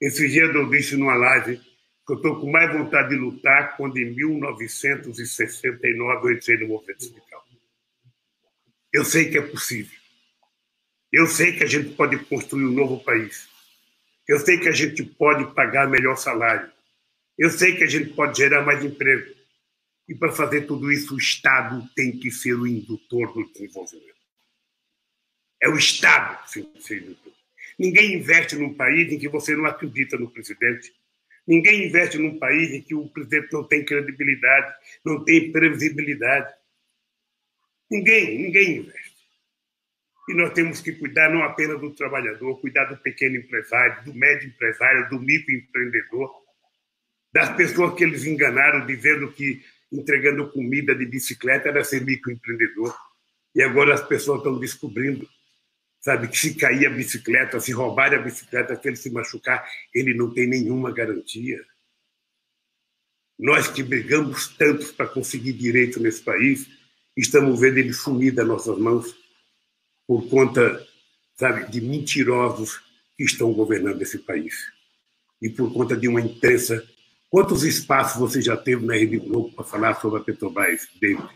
S7: Esse dia eu disse numa live que eu estou com mais vontade de lutar quando, em 1969, eu entrei no movimento sindical. Eu sei que é possível. Eu sei que a gente pode construir um novo país. Eu sei que a gente pode pagar melhor salário. Eu sei que a gente pode gerar mais emprego. E para fazer tudo isso, o Estado tem que ser o indutor do desenvolvimento. É o Estado que tem que ser o indutor. Ninguém investe num país em que você não acredita no presidente, Ninguém investe num país em que o presidente não tem credibilidade, não tem previsibilidade. Ninguém, ninguém investe. E nós temos que cuidar não apenas do trabalhador, cuidar do pequeno empresário, do médio empresário, do microempreendedor, das pessoas que eles enganaram dizendo que entregando comida de bicicleta, era ser microempreendedor. E agora as pessoas estão descobrindo, sabe, que se cair a bicicleta, se roubar a bicicleta, se ele se machucar, ele não tem nenhuma garantia. Nós que brigamos tanto para conseguir direito nesse país, estamos vendo ele sumir das nossas mãos por conta, sabe, de mentirosos que estão governando esse país. E por conta de uma imprensa. Quantos espaços você já teve na Rede Globo para falar sobre a Petrobras, David?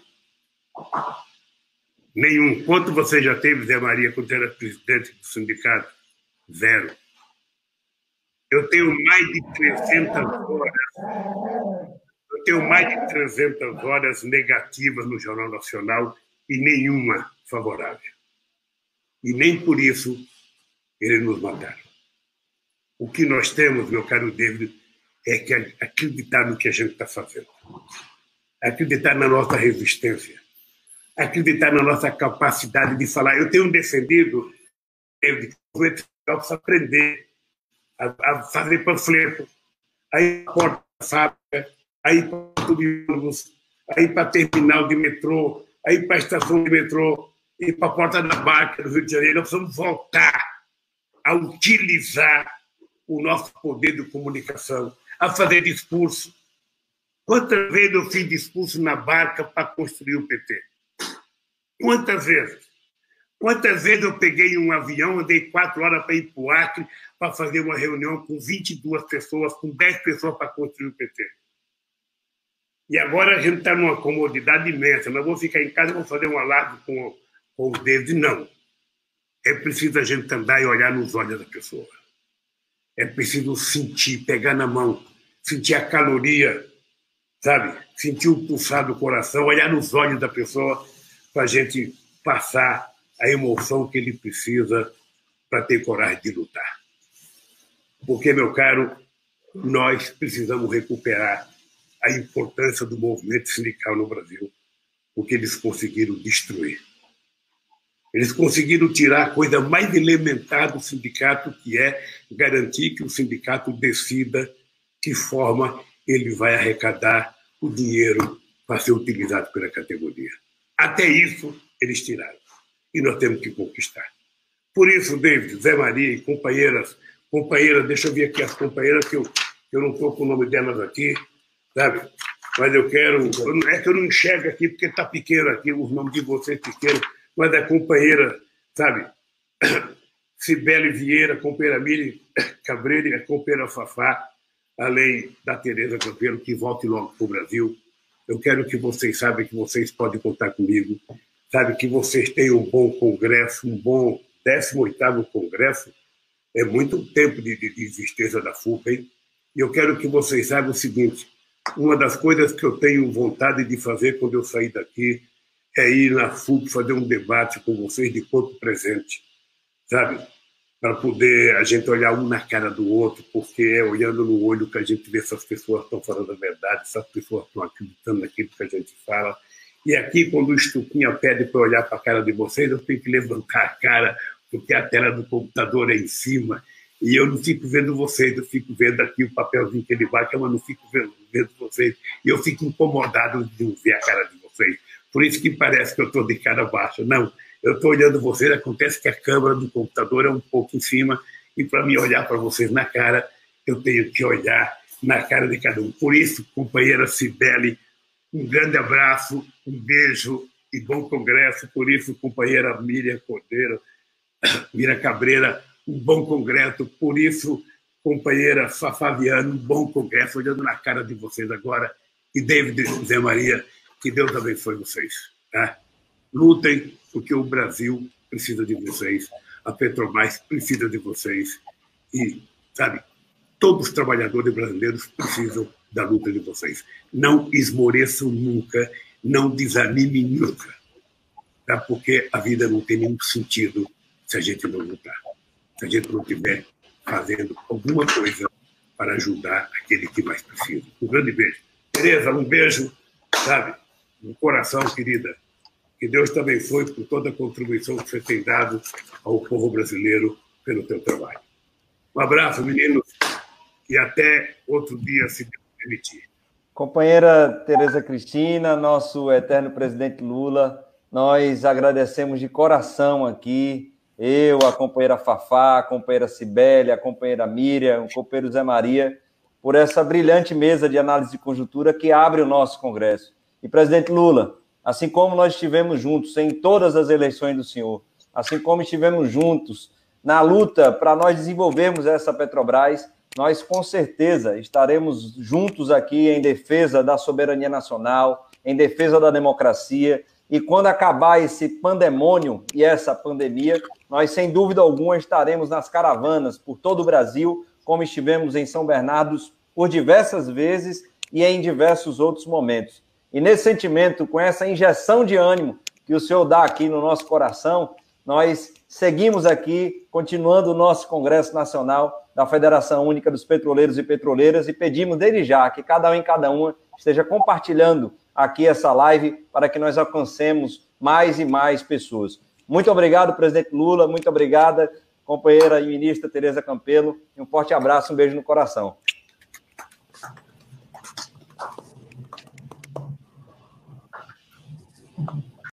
S7: Nenhum. Quanto você já teve, Zé Maria, quando era presidente do sindicato? Zero. Eu tenho mais de 300 horas. Eu tenho mais de 300 horas negativas no Jornal Nacional e nenhuma favorável. E nem por isso eles nos mataram. O que nós temos, meu caro David, é que acreditar no que a gente está fazendo. Acreditar na nossa resistência acreditar na nossa capacidade de falar. Eu tenho defendido que o precisa aprender a, a, fazer panfleto, a ir para a porta da fábrica, a ir para o ônibus, a ir para terminal de metrô, a ir para estação de metrô, ir para a porta da barca do Rio de Janeiro. Nós precisamos voltar a utilizar o nosso poder de comunicação, a fazer discurso. Quantas vezes eu fiz discurso na barca para construir o PT? Quantas vezes? Quantas vezes eu peguei um avião, andei quatro horas para ir para o Acre para fazer uma reunião com 22 pessoas, com 10 pessoas para construir o PT? E agora a gente está numa comodidade imensa. Não vou ficar em casa vou fazer um alarde com, com os dedos. Não. É preciso a gente andar e olhar nos olhos da pessoa. É preciso sentir, pegar na mão, sentir a caloria, sabe? Sentir o pulsar do coração, olhar nos olhos da pessoa para a gente passar a emoção que ele precisa para ter coragem de lutar. Porque, meu caro, nós precisamos recuperar a importância do movimento sindical no Brasil, porque eles conseguiram destruir. Eles conseguiram tirar a coisa mais elementar do sindicato, que é garantir que o sindicato decida que forma ele vai arrecadar o dinheiro para ser utilizado pela categoria. Até isso eles tiraram. E nós temos que conquistar. Por isso, David, Zé Maria e companheiras, companheiras, deixa eu ver aqui as companheiras, que eu, eu não estou com o nome delas aqui, sabe? Mas eu quero. É que eu não enxergo aqui, porque está pequeno aqui, os nomes de vocês pequenos, mas a companheira, sabe? Cibele Vieira, companheira Miri Cabreira e a companheira Fafá, além da Tereza Campeiro, que volte logo para o Brasil eu quero que vocês saibam que vocês podem contar comigo, sabe que vocês têm um bom congresso, um bom 18º congresso, é muito tempo de, de, existência da FUP, hein? E eu quero que vocês saibam o seguinte, uma das coisas que eu tenho vontade de fazer quando eu sair daqui é ir na FUP fazer um debate com vocês de corpo presente, sabe? Para poder a gente olhar um na cara do outro, porque é olhando no olho que a gente vê se as pessoas estão falando a verdade, se as pessoas estão acreditando naquilo que a gente fala. E aqui, quando o Estuquinha pede para olhar para a cara de vocês, eu tenho que levantar a cara, porque a tela do computador é em cima, e eu não fico vendo vocês, eu fico vendo aqui o papelzinho que ele bate, mas não fico vendo, vendo vocês, e eu fico incomodado de não ver a cara de vocês. Por isso que parece que eu estou de cara baixa. Não, eu estou olhando vocês, acontece que a câmera do computador é um pouco em cima, e para me olhar para vocês na cara, eu tenho que olhar na cara de cada um. Por isso, companheira Cibele, um grande abraço, um beijo e bom congresso. Por isso, companheira Miriam Cordeiro, Miriam Cabreira, um bom congresso. Por isso, companheira Fafaviano, um bom congresso, olhando na cara de vocês agora. E David Zé Maria, que Deus abençoe vocês. Tá? Lutem, porque o Brasil precisa de vocês, a Petrobras precisa de vocês e, sabe, todos os trabalhadores brasileiros precisam da luta de vocês. Não esmoreçam nunca, não desanimem nunca, tá? porque a vida não tem nenhum sentido se a gente não lutar, se a gente não estiver fazendo alguma coisa para ajudar aquele que mais precisa. Um grande beijo. Tereza, um beijo, sabe, no coração, querida. Que Deus também foi por toda a contribuição que você tem dado ao povo brasileiro pelo teu trabalho. Um abraço, meninos, e até outro dia, se Deus permitir.
S5: Companheira Tereza Cristina, nosso eterno presidente Lula, nós agradecemos de coração aqui, eu, a companheira Fafá, a companheira Cibele, a companheira Miriam, o companheiro Zé Maria, por essa brilhante mesa de análise de conjuntura que abre o nosso Congresso. E, presidente Lula, assim como nós estivemos juntos em todas as eleições do senhor, assim como estivemos juntos na luta para nós desenvolvermos essa Petrobras, nós com certeza estaremos juntos aqui em defesa da soberania nacional, em defesa da democracia. E quando acabar esse pandemônio e essa pandemia, nós sem dúvida alguma estaremos nas caravanas por todo o Brasil, como estivemos em São Bernardo por diversas vezes e em diversos outros momentos. E nesse sentimento, com essa injeção de ânimo que o Senhor dá aqui no nosso coração, nós seguimos aqui, continuando o nosso Congresso Nacional da Federação Única dos Petroleiros e Petroleiras e pedimos desde já que cada um e cada uma esteja compartilhando aqui essa live para que nós alcancemos mais e mais pessoas. Muito obrigado, presidente Lula, muito obrigada, companheira e ministra Tereza Campelo, um forte abraço, um beijo no coração.
S6: Okay.